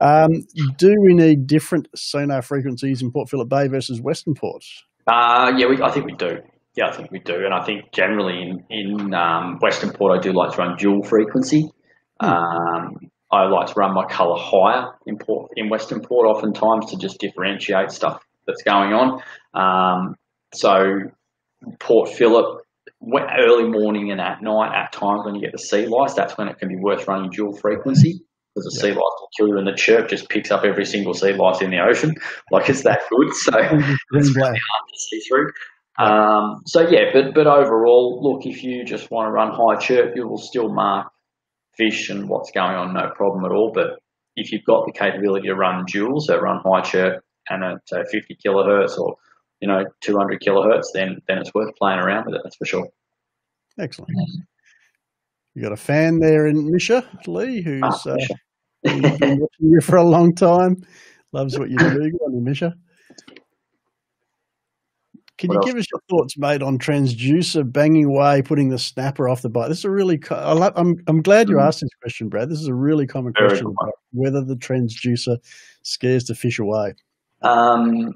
um, do we need different sonar frequencies in Port Phillip Bay versus Western Port? Uh, yeah, we, I think we do. Yeah, I think we do, and I think generally in in um, Western Port, I do like to run dual frequency. Um, I like to run my colour higher in Port in Western Port, oftentimes to just differentiate stuff that's going on. Um, so Port Phillip, early morning and at night, at times when you get the sea lice, that's when it can be worth running dual frequency because the sea lice will kill you, and the chirp just picks up every single sea lice in the ocean, like it's that good. So Green black. hard to see through. Um, so yeah, but but overall, look, if you just want to run high chirp, you will still mark fish and what's going on, no problem at all. But if you've got the capability to run dual, so run high chirp and at uh, 50 kilohertz or you know 200 kilohertz, then then it's worth playing around with it. That's for sure. Excellent. You got a fan there in Misha Lee, who's Ah, uh, who's been watching you for a long time. Loves what you do. Good on you, Misha. Can What you else? give us your thoughts, mate, on transducer banging away, putting the snapper off the bite? This is a really. Co- I lo- I'm I'm glad you Mm. asked this question, Brad. This is a really common Very question whether the transducer scares the fish away. Um,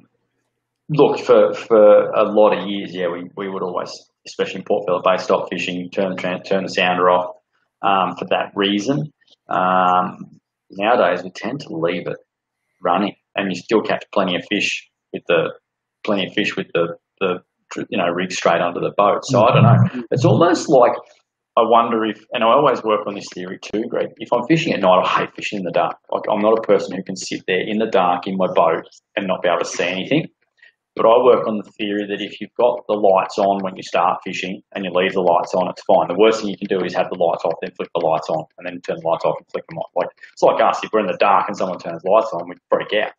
look, for, for a lot of years, yeah, we, we would always, especially in Port Phillip Bay, stop fishing, turn the turn the sounder off um, for that reason. Um, nowadays, we tend to leave it running, and you still catch plenty of fish with the plenty of fish with the the you know rig straight under the boat. So I don't know. It's almost like I wonder if, and I always work on this theory too, Greg. If I'm fishing at night, I hate fishing in the dark. Like I'm not a person who can sit there in the dark in my boat and not be able to see anything. But I work on the theory that if you've got the lights on when you start fishing and you leave the lights on, it's fine. The worst thing you can do is have the lights off, then flick the lights on, and then turn the lights off and flick them on. Like it's like us. If we're in the dark and someone turns lights on, we freak out.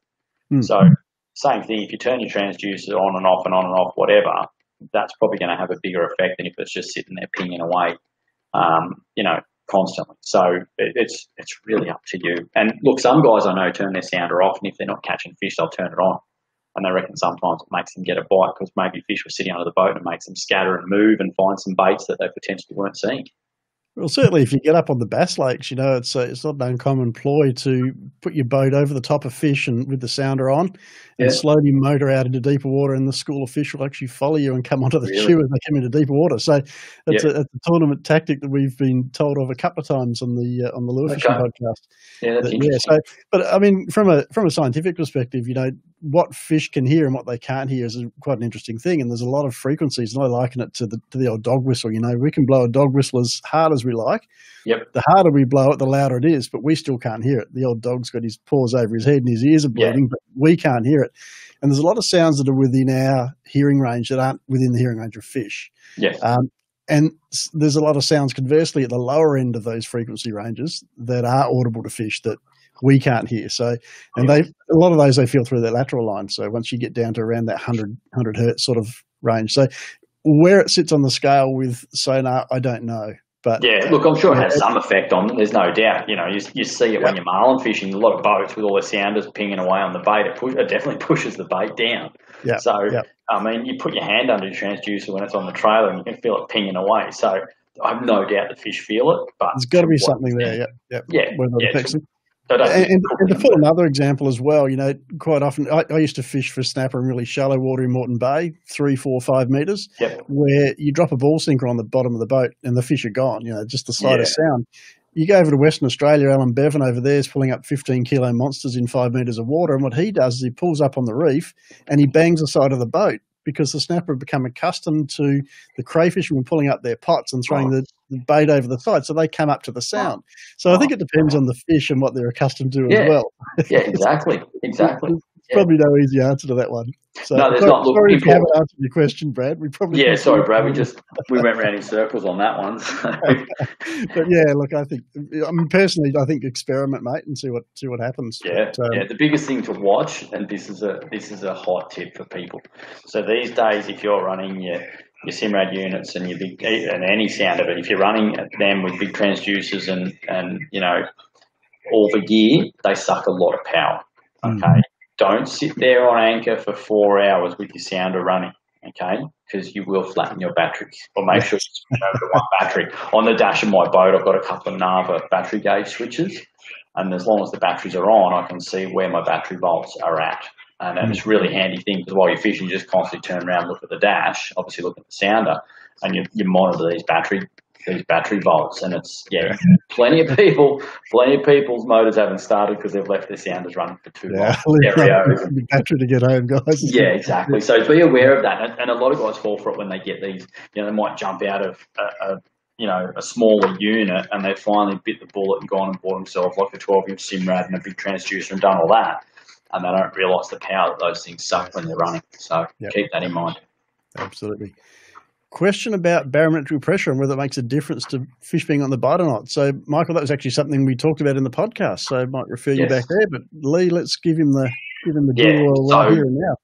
Hmm. So same thing. If you turn your transducer on and off and on and off, whatever, that's probably going to have a bigger effect than if it's just sitting there pinging away, um, you know, constantly. So it, it's it's really up to you. And look, some guys I know turn their sounder off, and if they're not catching fish, they'll turn it on. And they reckon sometimes it makes them get a bite because maybe fish were sitting under the boat and it makes them scatter and move and find some baits that they potentially weren't seeing. Well, certainly, if you get up on the Bass Lakes, you know it's a, it's not an uncommon ploy to put your boat over the top of fish and with the sounder on, and Yeah. slowly motor out into deeper water, and the school of fish will actually follow you and come onto the Really? queue as they come into deeper water. So it's, a, it's a tournament tactic that we've been told of a couple of times on the uh, on the lure fishing podcast. Yeah, that's But, yeah, so but I mean, from a from a scientific perspective, you know what fish can hear and what they can't hear is a, quite an interesting thing. And there's a lot of frequencies, and I liken it to the to the old dog whistle. You know, we can blow a dog whistle as hard as we like. Yep. The harder we blow it, the louder it is, but we still can't hear it. The old dog's got his paws over his head and his ears are Yeah. bleeding, but we can't hear it. And there's a lot of sounds that are within our hearing range that aren't within the hearing range of fish. yes. Um, and there's a lot of sounds conversely at the lower end of those frequency ranges that are audible to fish that we can't hear. So, and they a lot of those they feel through their lateral line. So once you get down to around that 100, 100 hertz sort of range, so where it sits on the scale with sonar, I don't know. But Yeah, look, I'm sure it has some effect on them. There's no doubt. You know, you, you see it when you're marlin fishing. A lot of boats with all the sounders pinging away on the bait. It, push, it definitely pushes the bait down. Yeah, So, yeah. I mean, you put your hand under your transducer when it's on the trailer and you can feel it pinging away. So, I have no doubt the fish feel it. But there's got to be something there. Yeah, yeah. Yeah, Whether it yeah, affects them. And, and, and to put another example as well, you know, quite often I, I used to fish for snapper in really shallow water in Moreton Bay, three, four, five meters, Yep. where you drop a ball sinker on the bottom of the boat and the fish are gone. You know, just the slightest Yeah. sound. You go over to Western Australia, Alan Bevan over there is pulling up 15 kilo monsters in five meters of water, and what he does is he pulls up on the reef and he bangs the side of the boat because the snapper have become accustomed to the crayfish when pulling up their pots and throwing Oh. the bait over the side, so they come up to the sound. So I think it depends on the fish and what they're accustomed to Yeah. as well. yeah, exactly, exactly. Yeah. Probably no easy answer to that one. So, No, there's sorry, not. Look, sorry if you haven't answered your question, Brad. We probably Yeah, sorry, Brad. We just we went round in circles on that one. so. but yeah, look, I think I mean personally, I think experiment, mate, and see what see what happens. Yeah, But, um, yeah. The biggest thing to watch, and this is a this is a hot tip for people. So these days, if you're running your your Simrad units and your big and any sound of it, if you're running them with big transducers and and you know all the gear, they suck a lot of power. Mm. Okay, don't sit there on anchor for four hours with your sounder running. Okay, because you will flatten your batteries. Or make sure you switch over to one battery. On the dash of my boat, I've got a couple of Nava battery gauge switches and as long as the batteries are on, I can see where my battery volts are at. Um, and it's a really handy thing because while you're fishing, you just constantly turn around, look at the dash, obviously look at the sounder, and you, you monitor these battery these battery volts. And it's yeah, plenty of people, plenty of people's motors haven't started because they've left their sounders running for too yeah, long. The battery to get home, guys. Yeah, exactly. So be aware of that, and, and a lot of guys fall for it when they get these. You know, they might jump out of a, a you know a smaller unit, and they finally bit the bullet and gone and bought themselves like a 12 inch Simrad and a big transducer and done all that, and they don't realise the power that those things suck when they're running. So Yep. keep that in mind. Absolutely. Question about barometric pressure and whether it makes a difference to fish being on the bite or not. So, Michael, that was actually something we talked about in the podcast. So, I might refer you back there. But Lee, let's give him the give him the Yeah, deal so- here and now.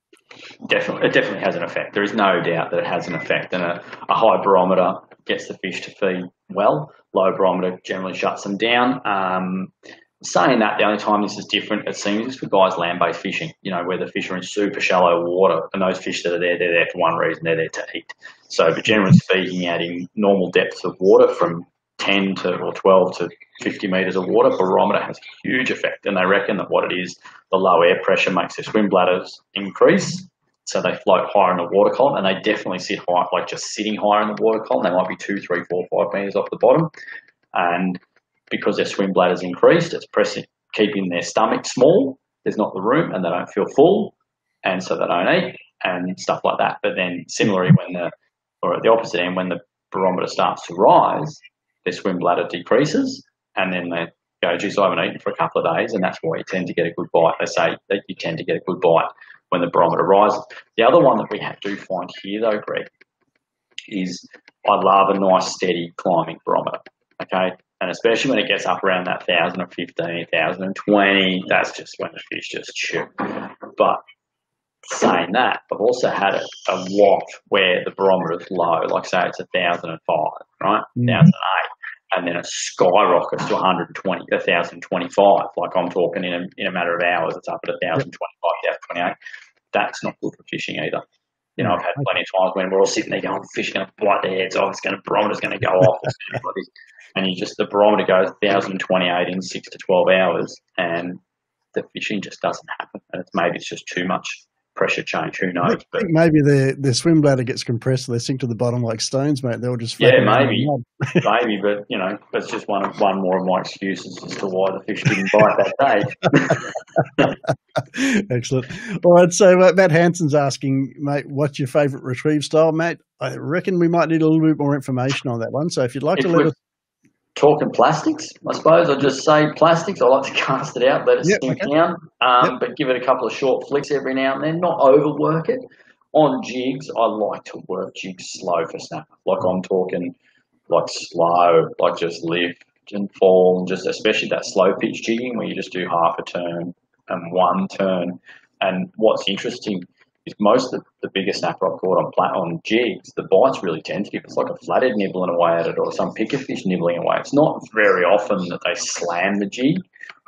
Definitely, it definitely has an effect. There is no doubt that it has an effect, and a, a high barometer gets the fish to feed well. Low barometer generally shuts them down. Um, saying that, the only time this is different, it seems, is for guys land-based fishing. You know, where the fish are in super shallow water, and those fish that are there, they're there for one reason: they're there to eat. So, but generally speaking, out in normal depths of water, from 10 to or 12 to 50 metres of water, barometer has a huge effect. And they reckon that what it is, the low air pressure makes their swim bladders increase. So they float higher in the water column and they definitely sit high, like just sitting higher in the water column. They might be two, three, four, five metres off the bottom. And because their swim bladder's increased, it's pressing, keeping their stomach small. There's not the room and they don't feel full. And so they don't eat and stuff like that. But then similarly, when the, or at the opposite end, when the barometer starts to rise, their swim bladder decreases, and then they go, geez, I haven't eaten for a couple of days, and that's why you tend to get a good bite. They say that you tend to get a good bite when the barometer rises. The other one that we have to find here, though, Greg, is I love a nice steady climbing barometer. Okay, and especially when it gets up around that 1015, 1020, that's just when the fish just chew. But saying that, I've also had it a lot where the barometer is low, like say it's a thousand and five, right? Mm. Thousand eight, and then it skyrockets to 120, 1025. Like I'm talking in a, in a matter of hours, it's up at 1025, 1028. That's not good for fishing either. You know, I've had plenty of times when we're all sitting there going, fish going to bite their heads off, it's going to, barometer's going to go off, and you just, the barometer goes 1028 in six to 12 hours, and the fishing just doesn't happen. And it's maybe it's just too much pressure change, who I knows? think But maybe their their swim bladder gets compressed, so they sink to the bottom like stones, mate. They'll just Yeah, flap around in maybe. maybe, but you know, that's just one one more of my excuses as to why the fish didn't bite that day. Excellent. All right, so uh, Matt Hanson's asking, mate, what's your favourite retrieve style, mate? I reckon we might need a little bit more information on that one. So if you'd like If to let us, talking plastics, I suppose I'll just say plastics. I like to cast it out, let it Yep, sink okay. down, um, but give it a couple of short flicks every now and then. Not overwork it. On jigs, I like to work jigs slow for snapper. Like I'm talking, like slow, like just lift and fall, and just especially that slow pitch jigging where you just do half a turn and one turn. And what's interesting is most of the, bigger snapper I've caught on plat on jigs, the bites really tentative. It's like a flathead nibbling away at it or some picker fish nibbling away. It's not very often that they slam the jig.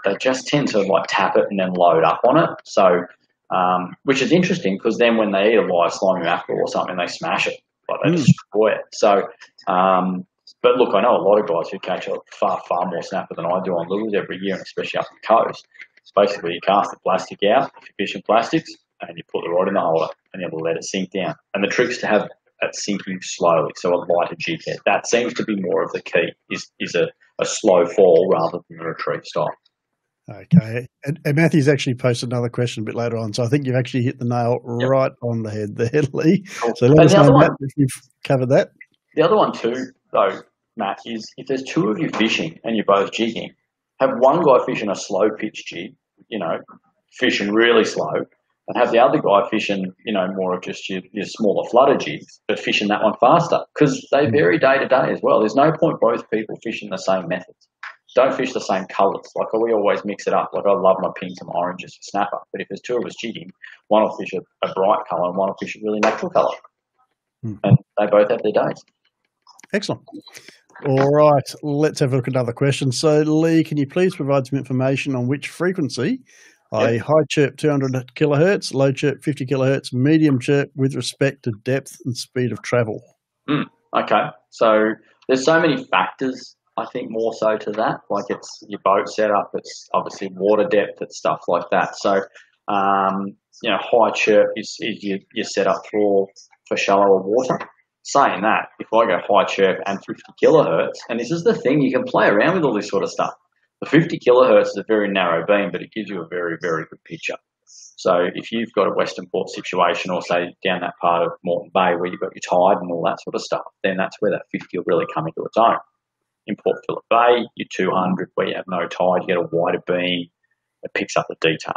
They just tend to like tap it and then load up on it. So, um, which is interesting because then when they eat a live slimy mackerel or something, they smash it, like they Mm. destroy it. So, um, but look, I know a lot of guys who catch a far, far more snapper than I do on lures every year, and especially up the coast. It's basically you cast the plastic out if you're fishing plastics, and you put the rod in the holder, and you let it sink down. And the trick's to have it sinking slowly, so a lighter jig head. That seems to be more of the key. Is is a, a slow fall rather than a retrieve style. okay. And, and Matthew's actually posted another question a bit later on, so I think you've actually hit the nail Yep. right on the head there, Lee. Cool. So let us the know, other Matt, one, if you've covered that. the other one too, though, Matt, is if there's two of you fishing and you're both jigging, have one guy fishing a slow pitch jig, you know, fishing really slow, and have the other guy fishing, you know, more of just your, your smaller flutter jigs, but fishing that one faster because they vary day to day as well. There's no point both people fishing the same methods. Don't fish the same colours. Like we always mix it up. Like I love my pinks and my oranges for snapper, but if there's two of us jigging, one will fish a, a bright colour and one will fish a really natural colour, hmm. and they both have their days. Excellent. All right, let's have a look at another question. So, Lee, can you please provide some information on which frequency a high chirp 200 kilohertz, low chirp 50 kilohertz, medium chirp with respect to depth and speed of travel. Mm, okay, so there's so many factors. I think more so to that, like it's your boat setup, it's obviously water depth, it's stuff like that. So, um, you know, high chirp is, is your, your setup for for shallower water. Saying that, if I go high chirp and 50 kilohertz, and this is the thing, you can play around with all this sort of stuff. The 50 kilohertz is a very narrow beam, but it gives you a very, very good picture. So if you've got a Western Port situation, or say down that part of Moreton Bay where you've got your tide and all that sort of stuff, then that's where that 50 will really come into its own. In Port Phillip Bay, your 200 where you have no tide, you get a wider beam, it picks up the detail.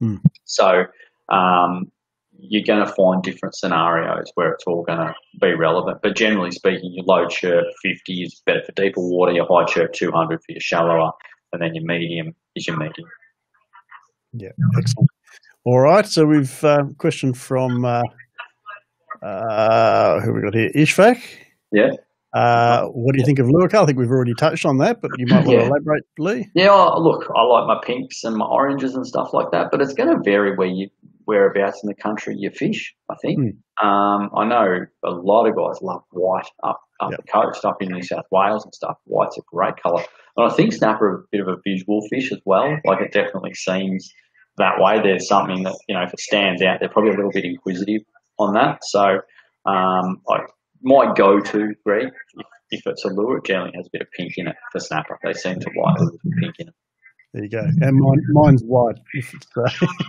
Mm. So um, you're going to find different scenarios where it's all going to be relevant. But generally speaking, your low chirp 50 is better for deeper water, your high chirp 200 for your shallower, and then your medium is your medium. Yeah, excellent. All right, so we've uh, question from uh, uh, who we got here, Ishfak. Yeah. Uh, what do you think of Lure-Cal? I think we've already touched on that, but you might want yeah. to elaborate, Lee. Yeah, look, I like my pinks and my oranges and stuff like that, but it's going to vary where you whereabouts in the country you fish. I think. Mm. Um, I know a lot of guys love white up up yep. the coast, up in New South Wales and stuff. White's a great colour, and I think snapper are a bit of a visual fish as well. Like it definitely seems that way. There's something that you know if it stands out, they're probably a little bit inquisitive on that. So, um, like my go-to, Greg, if, if it's a lure, it generally has a bit of pink in it for snapper. They seem to like a little pink in it. There you go. And mine, mine's white. So.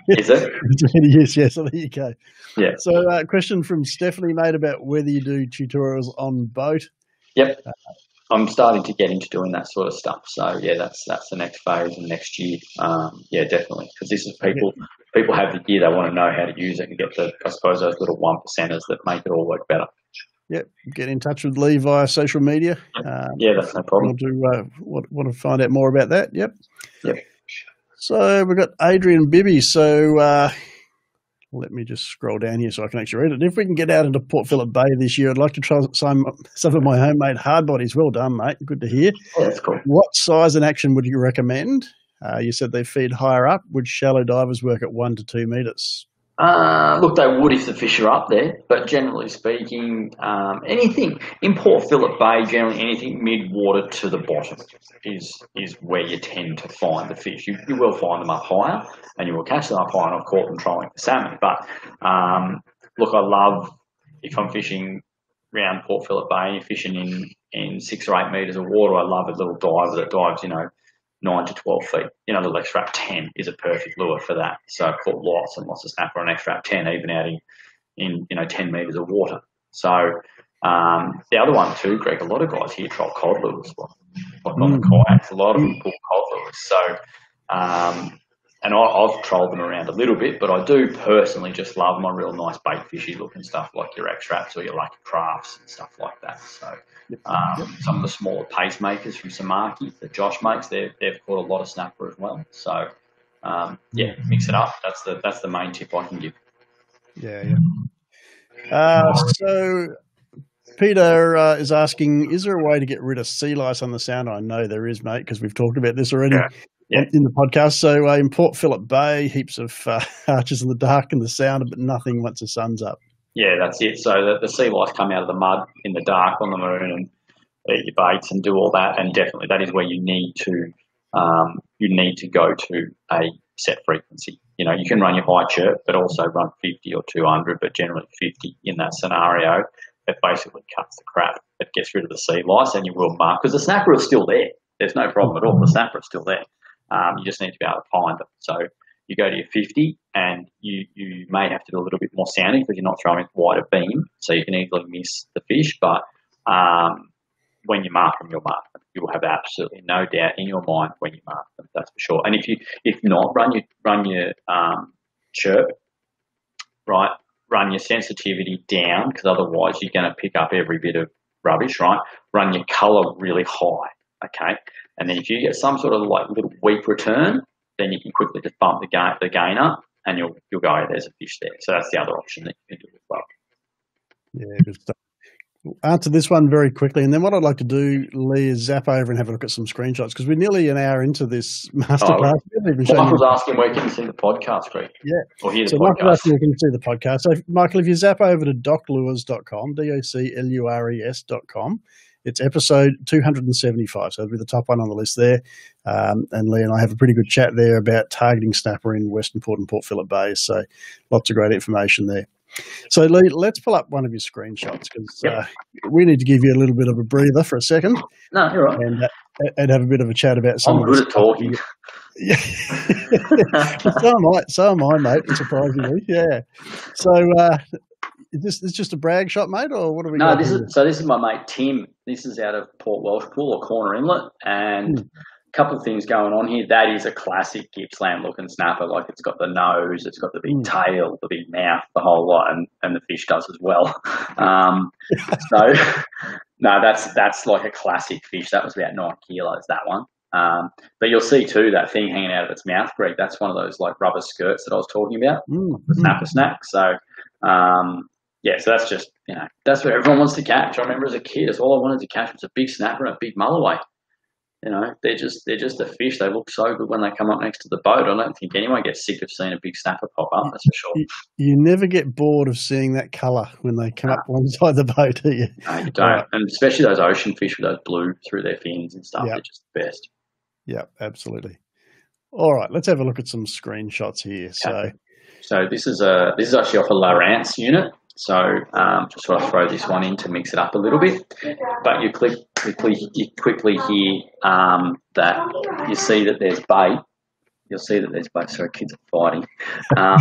Is it? yes, yes. So there you go. Yeah. So, uh, question from Stephanie made about whether you do tutorials on boat. Yep. Uh, I'm starting to get into doing that sort of stuff. So yeah, that's that's the next phase and next year. Um, yeah, definitely, because this is people people have the gear they want to know how to use it and get the I suppose those little one percenters that make it all work better. Yep, get in touch with Lee via social media. Um, yeah, that's no problem. Want to uh, want, want to find out more about that? Yep. Yep. So we've got Adrian Bibby. So uh, let me just scroll down here so I can actually read it. If we can get out into Port Phillip Bay this year, I'd like to try some some of my homemade hard bodies. Well done, mate. Good to hear. Oh, that's cool. What size and action would you recommend? Uh, you said they feed higher up. Would shallow divers work at one to two meters? Uh, look, they would if the fish are up there, but generally speaking, um, anything in Port Phillip Bay, generally anything mid water to the bottom is is where you tend to find the fish. You, you will find them up higher, and you will catch them up higher, and I've caught them trolling for salmon. But um, look, I love if I'm fishing around Port Phillip Bay and you're fishing in, in six or eight metres of water, I love a little diver that dives, you know, nine to 12 feet. You know, the X-Rap 10 is a perfect lure for that. So I've caught lots and lots of snapper on X-Rap 10, even out in, in, you know, 10 metres of water. So um, the other one too, Greg, a lot of guys here troll cod lures, like, on the mm. kayaks, a lot of them pull cod lures. So, um, and I, have trolled them around a little bit, but I do personally just love my real nice bait fishy looking stuff like your X-Raps or your Lucky Crafts and stuff like that. So um, some of the smaller pacemakers from Samaki that Josh makes, they've, they've caught a lot of snapper as well. So um, yeah, mix it up. That's the that's the main tip I can give. Yeah, yeah. Uh, so Peter uh, is asking, is there a way to get rid of sea lice on the sound? I know there is, mate, because we've talked about this already. Yeah yeah. in the podcast. So uh, in Port Phillip Bay, heaps of uh, arches in the dark and the sound, but nothing once the sun's up. Yeah, that's it. So the, the sea lice come out of the mud in the dark on the moon and eat your baits and do all that. And definitely, that is where you need to um, you need to go to a set frequency. You know, you can run your high chirp, but also run 50 or 200, but generally 50 in that scenario. It basically cuts the crap. It gets rid of the sea lice, and you will mark because the snapper is still there. There's no problem at all. The snapper is still there. Um, you just need to be able to find them. So you go to your 50 and you, you may have to do a little bit more sounding because you're not throwing quite a beam. So you can easily miss the fish. But um, when you mark them, you'll mark them. You will have absolutely no doubt in your mind when you mark them. That's for sure. And if you if not, run your run your um, chirp right. Run your sensitivity down because otherwise you're going to pick up every bit of rubbish. Right. Run your color really high. Okay. And then if you get some sort of like little weak return, then you can quickly just bump the gain the gain up, and you'll you'll go. There's a fish there. So that's the other option that you can do as well. Yeah, good stuff answer this one very quickly, and then what I'd like to do, Lee, is zap over and have a look at some screenshots because we're nearly an hour into this masterclass. Oh, Michael's asking where can you can see the podcast, Greg. Yeah. Or hear the so podcast. Michael asking where can you see the podcast. So, Michael, if you zap over to doclures.com, D-O-C-L-U-R-E-S.com, it's episode 275. So it'll be the top one on the list there. Um, and Lee and I have a pretty good chat there about targeting snapper in Western Port and Port Phillip Bay. So lots of great information there. So, Lee, let's pull up one of your screenshots because yep. uh, we need to give you a little bit of a breather for a second. No, you're right. And, uh, and have a bit of a chat about some. I'm good at talking. Yeah. so am I. So am I, mate. Surprisingly, yeah. So, uh, is this is just a brag shot, mate, or what are we? No, this is so. This is my mate Tim. This is out of Port Welshpool or Corner Inlet, and. a couple of things going on here. That is a classic Gippsland looking snapper. Like it's got the nose, it's got the big mm. tail, the big mouth, the whole lot, and, and the fish does as well. Um, so no, that's that's like a classic fish. That was about nine kilos. That one. Um, but you'll see too that thing hanging out of its mouth, Greg. That's one of those like rubber skirts that I was talking about, mm. the snapper snack. So um, yeah, so that's just you know that's what everyone wants to catch. I remember as a kid, that's all I wanted to catch was a big snapper and a big mulloway you know, they're just they're just a fish. They look so good when they come up next to the boat. I don't think anyone gets sick of seeing a big snapper pop up. That's for sure. You, you never get bored of seeing that colour when they come no. up alongside the boat, do you? No, you don't. Right. And especially those ocean fish with those blue through their fins and stuff. Yep. They're just the best. Yeah, absolutely. All right, let's have a look at some screenshots here. So, so this is a this is actually off a Lowrance unit. So um, just sort of throw this one in to mix it up a little bit. But you click quickly, you quickly hear um, that you see that there's bait. You'll see that there's bait. Sorry, kids are fighting. Um,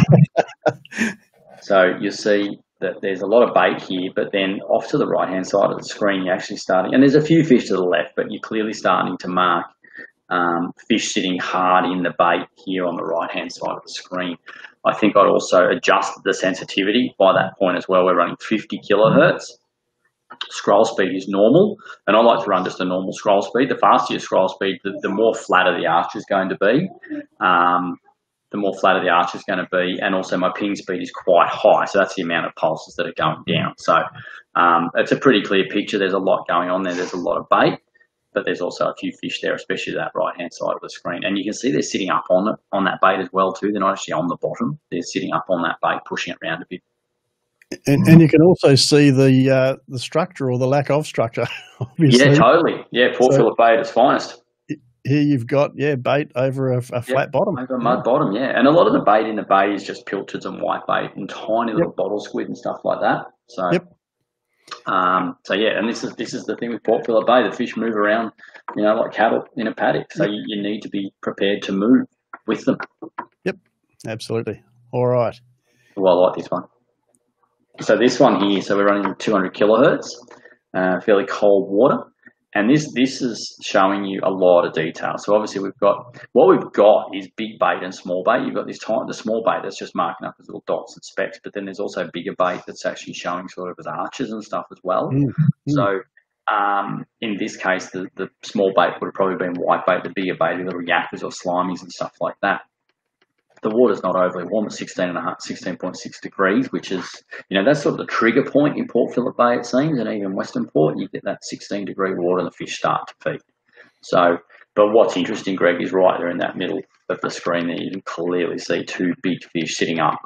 so you see that there's a lot of bait here, but then off to the right hand side of the screen, you're actually starting, and there's a few fish to the left, but you're clearly starting to mark um, fish sitting hard in the bait here on the right hand side of the screen. I think I'd also adjusted the sensitivity by that point as well. We're running 50 kilohertz. Scroll speed is normal, and I like to run just a normal scroll speed. The faster your scroll speed, the, the more flatter the arch is going to be. Um, the more flatter the arch is going to be, and also my ping speed is quite high, so that's the amount of pulses that are going down. So um, it's a pretty clear picture. There's a lot going on there. There's a lot of bait but there's also a few fish there, especially that right hand side of the screen. And you can see they're sitting up on it on that bait as well too. They're not actually on the bottom; they're sitting up on that bait, pushing it around a bit. And, and you can also see the uh, the structure or the lack of structure. Obviously. Yeah, totally. Yeah, Port so, Phillip Bay at its finest. Here you've got yeah bait over a, a flat bottom, over a mud bottom. Yeah, and a lot of the bait in the bay is just pilchards and white bait and tiny little yep. bottle squid and stuff like that. So yep. Um, so yeah, and this is this is the thing with Port Phillip Bay. The fish move around, you know, like cattle in a paddock. So you, you need to be prepared to move with them. Yep, absolutely. All right. Well, I like this one. So this one here, so we're running 200 kilohertz, uh, fairly cold water. And this this is showing you a lot of detail. So obviously we've got what we've got is big bait and small bait. You've got this time the small bait that's just marking up as little dots and specks, but then there's also bigger bait that's actually showing sort of as arches and stuff as well. Mm-hmm. So um, in this case, the, the small bait would have probably been white bait, the bigger bait, little yakkers or slimies and stuff like that the water's not overly warm at 16 and a half, 16.6 degrees, which is, you know, that's sort of the trigger point in Port Phillip Bay, it seems, and even Western Port, you get that 16 degree water and the fish start to feed. So, but what's interesting, Greg, is right there in that middle of the screen there, you can clearly see two big fish sitting up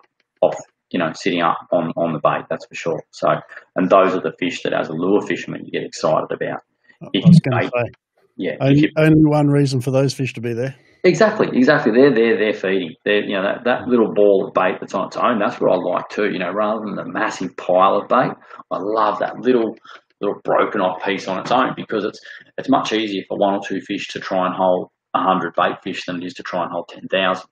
off, you know, sitting up on, on the bait, that's for sure. So, and those are the fish that as a lure fisherman, you get excited about. I was going to say, yeah, only, only one reason for those fish to be there. Exactly, exactly. They're there, they're feeding. They're you know that, that little ball of bait that's on its own. That's what I like too. You know, rather than the massive pile of bait, I love that little little broken off piece on its own because it's it's much easier for one or two fish to try and hold hundred bait fish than it is to try and hold ten thousand.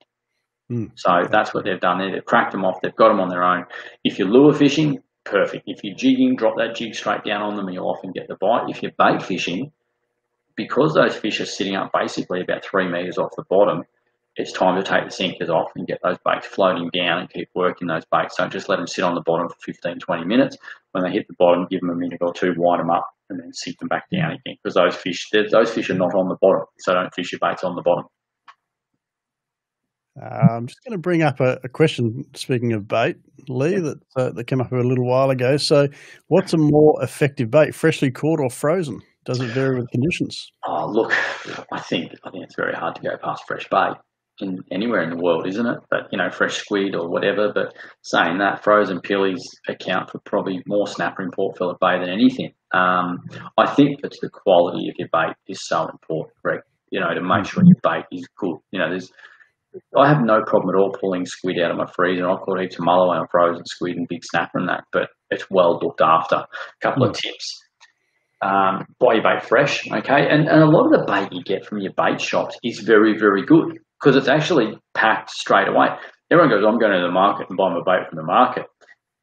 Mm. So that's what they've done there. They've cracked them off. They've got them on their own. If you're lure fishing, perfect. If you're jigging, drop that jig straight down on them and you'll often get the bite. If you're bait fishing, because those fish are sitting up basically about three metres off the bottom, it's time to take the sinkers off and get those baits floating down and keep working those baits. Don't just let them sit on the bottom for 15, 20 minutes. When they hit the bottom, give them a minute or two, wind them up, and then sink them back down again. Because those fish, those fish are not on the bottom, so don't fish your baits on the bottom. Uh, I'm just going to bring up a, a, question. Speaking of bait, Lee, that uh, that came up a little while ago. So, what's a more effective bait, freshly caught or frozen? Does it vary with conditions? Oh, look, I think I think it's very hard to go past fresh bait in anywhere in the world, isn't it? But you know, fresh squid or whatever. But saying that, frozen pillies account for probably more snapper in Port Phillip Bay than anything. Um, I think that the quality of your bait is so important, Greg. You know, to make sure your bait is good. You know, there's I have no problem at all pulling squid out of my freezer. I've caught heaps of mulloway on frozen squid and big snapper and that, but it's well looked after. A couple of tips. Um, buy your bait fresh, okay? And, and a lot of the bait you get from your bait shops is very, very good because it's actually packed straight away. Everyone goes, I'm going to the market and buy my bait from the market.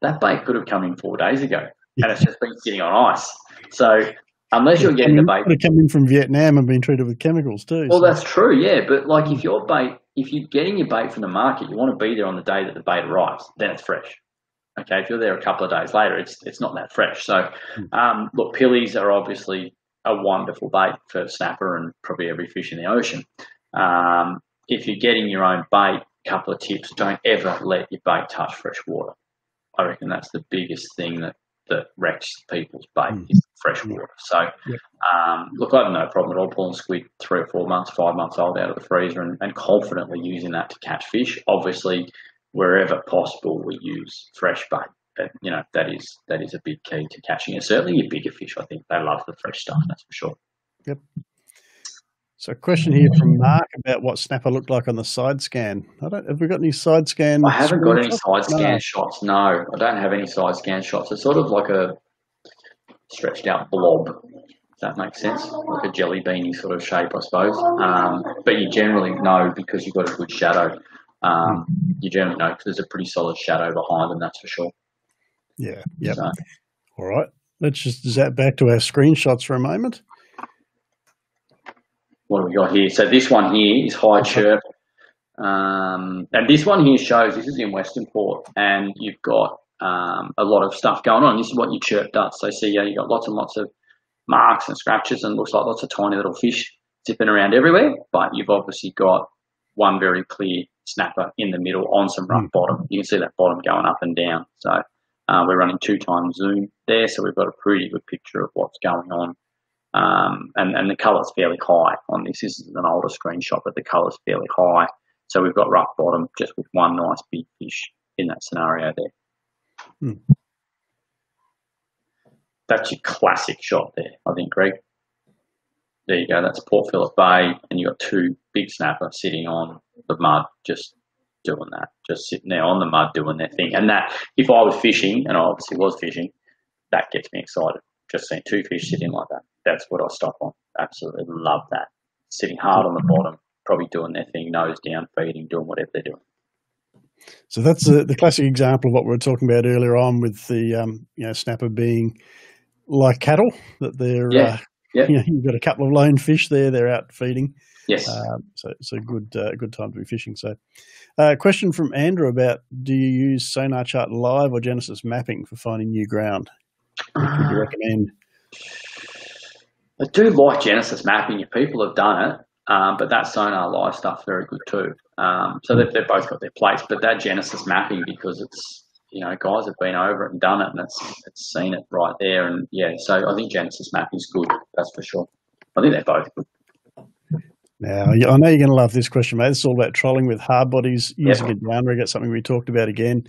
That bait could have come in four days ago and it's just been sitting on ice. So unless you're getting the bait, could have come in from Vietnam and been treated with chemicals too. Well, so. that's true, yeah. But like if your bait, if you're getting your bait from the market, you want to be there on the day that the bait arrives. Then it's fresh. Okay, if you're there a couple of days later, it's it's not that fresh. So, hmm. um, look, pillies are obviously a wonderful bait for snapper and probably every fish in the ocean. Um, if you're getting your own bait, a couple of tips: don't ever let your bait touch fresh water. I reckon that's the biggest thing that that wrecks people's bait mm. is fresh water. So, um, look, I have no problem at all pulling squid three or four months, five months old out of the freezer and, and confidently using that to catch fish. Obviously, wherever possible, we use fresh bait. But, you know that is that is a big key to catching, and certainly your bigger fish. I think they love the fresh stuff. That's for sure. Yep. So, a question here from Mark about what snapper looked like on the side scan. I don't. Have we got any side scan? I haven't got any side scan no. shots. No, I don't have any side scan shots. It's sort of like a stretched out blob. If that makes sense, like a jelly beany sort of shape, I suppose. Um, but you generally know because you've got a good shadow. Um, you generally know because there's a pretty solid shadow behind them. That's for sure. Yeah. Yeah. So, All right. Let's just zap back to our screenshots for a moment what have we got here? So this one here is high chirp. Um, and this one here shows this is in Western Port, and you've got um, a lot of stuff going on. This is what your chirp does. So see, yeah, you've got lots and lots of marks and scratches, and looks like lots of tiny little fish zipping around everywhere. But you've obviously got one very clear snapper in the middle on some rough bottom. You can see that bottom going up and down. So uh, we're running two times zoom there, so we've got a pretty good picture of what's going on um, and, and the colour's fairly high on this. This is an older screenshot, but the colour's fairly high. So we've got rough bottom just with one nice big fish in that scenario there. Hmm. That's your classic shot there, I think, Greg. There you go. That's Port Phillip Bay, and you've got two big snapper sitting on the mud, just doing that, just sitting there on the mud doing their thing. And that, if I was fishing, and I obviously was fishing, that gets me excited. Just seeing two fish sitting like that that's what I stop on. Absolutely love that. Sitting hard on the bottom, probably doing their thing, nose down, feeding, doing whatever they're doing. So that's the, the classic example of what we were talking about earlier on with the um, you know snapper being like cattle that they're yeah. Uh, yeah. You know, you've got a couple of lone fish there; they're out feeding. Yes. Um, so it's a good uh, good time to be fishing. So, uh, question from Andrew about: Do you use Sonar Chart Live or Genesis Mapping for finding new ground? What would you recommend? I do like Genesis mapping if people have done it, um, but that Sonar Live stuff very good too. Um, so they've, they've both got their place, but that Genesis mapping because it's you know guys have been over it and done it and it's it's seen it right there and yeah. So I think Genesis map is good. That's for sure. I think they're both good. Now, I know you're going to love this question, mate. It's all about trolling with hard bodies using yep. a downrigger. It's something we talked about again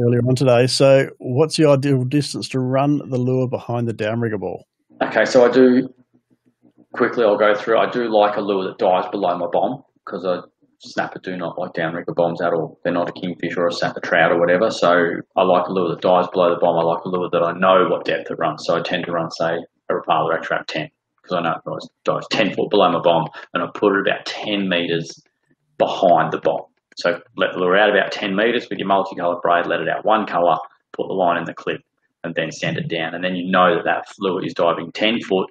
earlier on today. So, what's the ideal distance to run the lure behind the downrigger ball? Okay, so I do quickly I'll go through. I do like a lure that dies below my bomb because I snapper do not like downrigger bombs at all. They're not a kingfisher or a snapper trout or whatever. So I like a lure that dives below the bomb. I like a lure that I know what depth it runs. So I tend to run, say, a Rapala Rat Trap 10 because I know it dies, dies 10 foot below my bomb and I put it about 10 metres behind the bomb. So let the lure out about 10 metres with your multicoloured braid, let it out one colour, put the line in the clip. and then send it down. And then you know that that fluid is diving 10 foot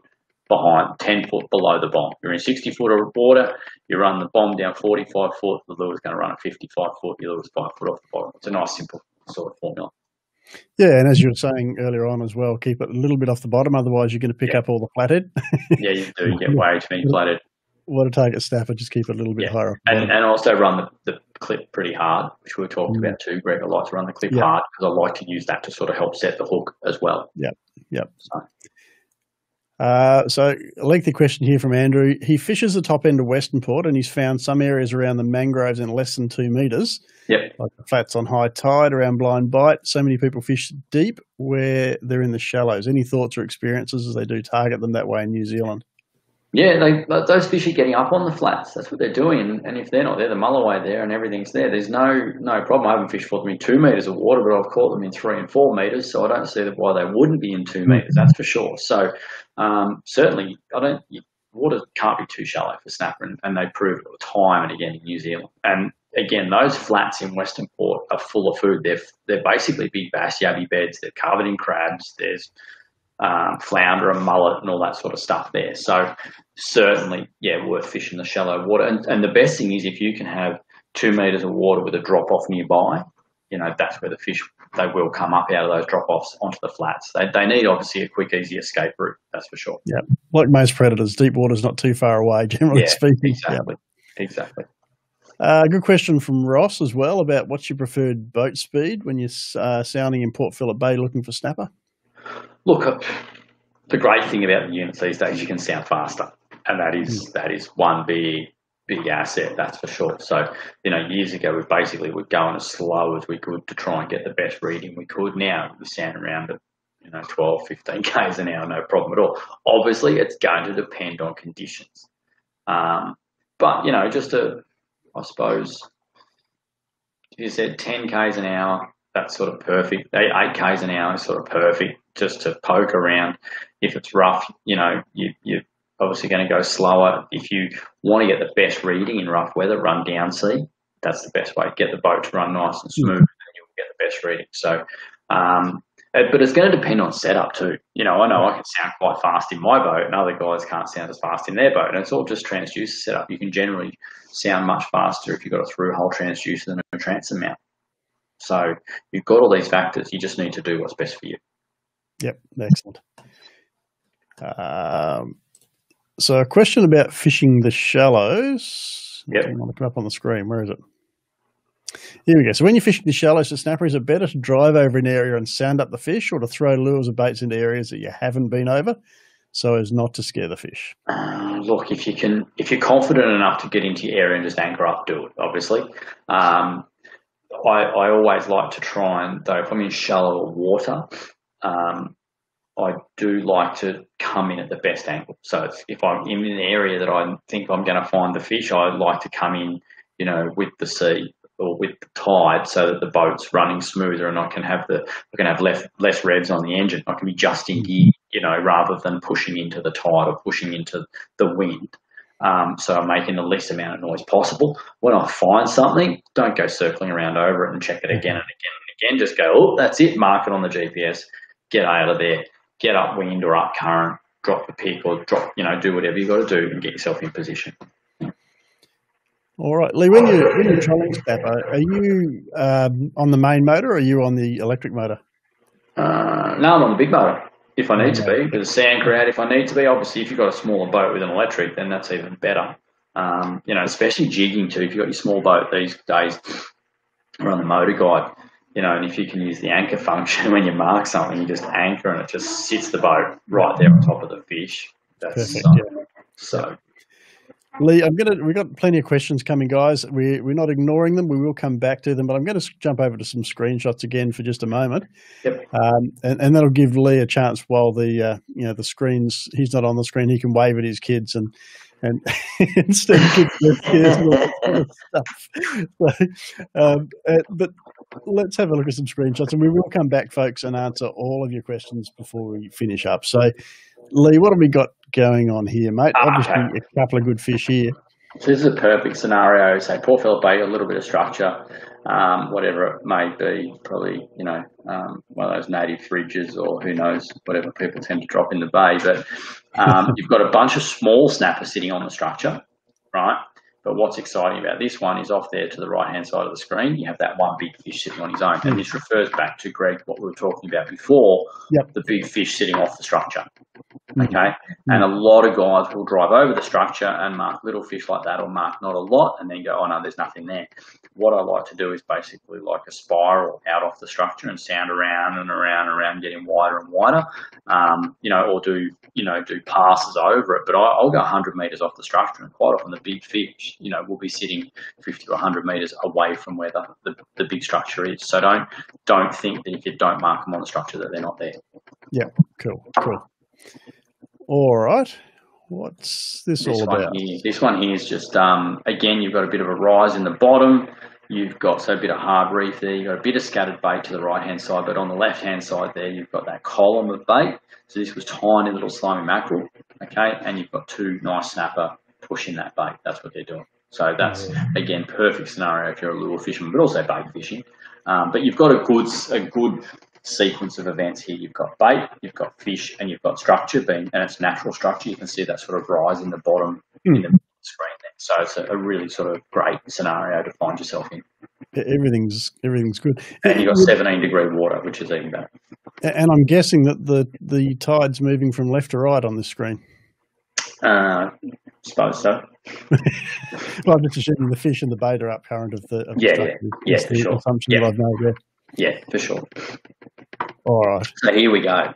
behind, 10 foot below the bomb. You're in 60 foot of water, you run the bomb down 45 foot, the lure's going to run at 55 foot, your lure's 5 foot off the bottom. It's a nice, simple sort of formula. Yeah, and as you were saying earlier on as well, keep it a little bit off the bottom, otherwise you're going to pick Yeah. up all the flathead. Yeah, you do. You get way too many flathead. what a target snapper, just keep it a little bit Yeah. higher. And, and also run the, the clip pretty hard, which we talked Mm. about too, Greg. I like to run the clip Yeah. hard because I like to use that to sort of help set the hook as well. Yep, yep. So, Uh, so, a lengthy question here from Andrew. He fishes the top end of Western Port and he's found some areas around the mangroves in less than two metres, yep. like the flats on high tide, around Blind Bight. So many people fish deep where they're in the shallows. Any thoughts or experiences as they do target them that way in New Zealand? Yeah, they, those fish are getting up on the flats. That's what they're doing. And, and if they're not there, the mulloway there and everything's there. There's no no problem. I haven't fished for them in two metres of water, but I've caught them in three and four metres. So I don't see why they wouldn't be in two metres. That's for sure. So um, certainly, I don't. Water can't be too shallow for snapper, and, and they prove it time and again in New Zealand. And again, those flats in Western Port are full of food. They're they're basically big bass yabby beds. They're covered in crabs. There's um, flounder and mullet and all that sort of stuff there. So certainly, yeah, worth fishing the shallow water. And, and the best thing is if you can have two meters of water with a drop off nearby, you know, that's where the fish they will come up out of those drop offs onto the flats. They, they need obviously a quick, easy escape route. That's for sure. Yeah. Like most predators, deep water's not too far away, generally Yeah, speaking. Yeah. Exactly. Exactly. Uh, good question from Ross as well about what's your preferred boat speed when you're uh, sounding in Port Phillip Bay looking for snapper? Look, uh, the great thing about the units these days, you can sound faster, and that is that is one big big asset, that's for sure. So, you know, years ago we basically were going as slow as we could to try and get the best reading we could. Now we sound around at you know 12, 15 k's an hour, no problem at all. Obviously, it's going to depend on conditions, um, but you know, just a I suppose you said 10 k's an hour, that's sort of perfect. Eight, eight k's an hour is sort of perfect just to poke around. If it's rough, you know, you, you're obviously going to go slower. If you want to get the best reading in rough weather, run down sea. That's the best way. Get the boat to run nice and smooth, and you'll get the best reading. So, um, uh, but it's going to depend on setup too. You know, I know I can sound quite fast in my boat, and other guys can't sound as fast in their boat. And it's all just transducer setup. You can generally sound much faster if you've got a through hole transducer than a transom mount. So you've got all these factors. You just need to do what's best for you. Yep, excellent. Um, so, a question about fishing the shallows. Yep. Hang on, look it up on the screen. Where is it? Here we go. So, when you're fishing the shallows to snapper, is it better to drive over an area and sound up the fish, or to throw lures or baits into areas that you haven't been over, so as not to scare the fish? Uh, look, if you can, if you're confident enough to get into your area and just anchor up, do it. Obviously, um, I, I always like to try and though if I'm in shallower water, um, I do like to come in at the best angle. So if I'm in an area that I think I'm going to find the fish, I like to come in, you know, with the sea or with the tide, so that the boat's running smoother and I can have the I can have less less revs on the engine. I can be just in gear, you know, rather than pushing into the tide or pushing into the wind. Um, so I'm making the least amount of noise possible. When I find something, don't go circling around over it and check it again and again and again. Just go, oh, that's it. Mark it on the GPS. Get out of there. Get upwind or up current. Drop the pick or drop, you know, do whatever you've got to do and get yourself in position. All right, Lee. When you when you're trolling snapper, are you um, on the main motor or are you on the electric motor? Uh, no, I'm on the big motor if I need to be. There's a anchor out if I need to be. Obviously, if you've got a smaller boat with an electric, then that's even better. Um, you know, especially jigging too. If you've got your small boat these days, or on the motor guide, you know, and if you can use the anchor function when you mark something, you just anchor and it just sits the boat right there on top of the fish. That's Perfect, so, yeah. so Lee, I'm gonna we've got plenty of questions coming, guys. We we're not ignoring them. We will come back to them, but I'm going to jump over to some screenshots again for just a moment, Yep. um, and, and that'll give Lee a chance while the uh, you know the screens he's not on the screen. He can wave at his kids and and instead of kids kids and all stuff. So, um, uh, but let's have a look at some screenshots, and we will come back, folks, and answer all of your questions before we finish up. So, Lee, what have we got going on here, mate? Ah, Obviously, okay. a couple of good fish here. So this is a perfect scenario. Say Port Phillip Bay, a little bit of structure. um, whatever it may be, probably you know um, one of those native fridges or who knows whatever people tend to drop in the bay. But um, you've got a bunch of small snapper sitting on the structure, right? But what's exciting about this one is off there to the right hand side of the screen, you have that one big fish sitting on his own. And this refers back to Greg, what we were talking about before Yep. the big fish sitting off the structure. Okay. And a lot of guys will drive over the structure and mark little fish like that or mark not a lot and then go, oh no, there's nothing there. What I like to do is basically like a spiral out off the structure and sound around and around and around, getting wider and wider. Um, you know, or do, you know, do passes over it. But I, I'll go 100 meters off the structure and quite often the big fish, you know, will be sitting 50 or 100 meters away from where the, the, the big structure is. So don't, don't think that if you don't mark them on the structure that they're not there. Yeah, cool. Cool. All right. What's this, This all one about? here, this one here is just um, again you've got a bit of a rise in the bottom. You've got so a bit of hard reef there. You've got a bit of scattered bait to the right hand side, but on the left hand side there you've got that column of bait. So this was tiny little slimy mackerel, okay, and you've got two nice snapper pushing that bait. That's what they're doing. So that's again perfect scenario if you're a lure fisherman, but also bait fishing. Um, but you've got a good a good sequence of events here. You've got bait, you've got fish, and you've got structure being and it's natural structure. You can see that sort of rise in the bottom in the screen there. So it's a, a really sort of great scenario to find yourself in. Everything's everything's good. And you've got 17 degree water, which is even better. And I'm guessing that the the tide's moving from left to right on this screen. Uh, suppose so. Well, I'm just assuming the fish and the bait are up current of the. Of the Yeah, yeah, the sure. assumption Yeah. that I've made. Yeah. Yeah, for sure. All right. So here we go.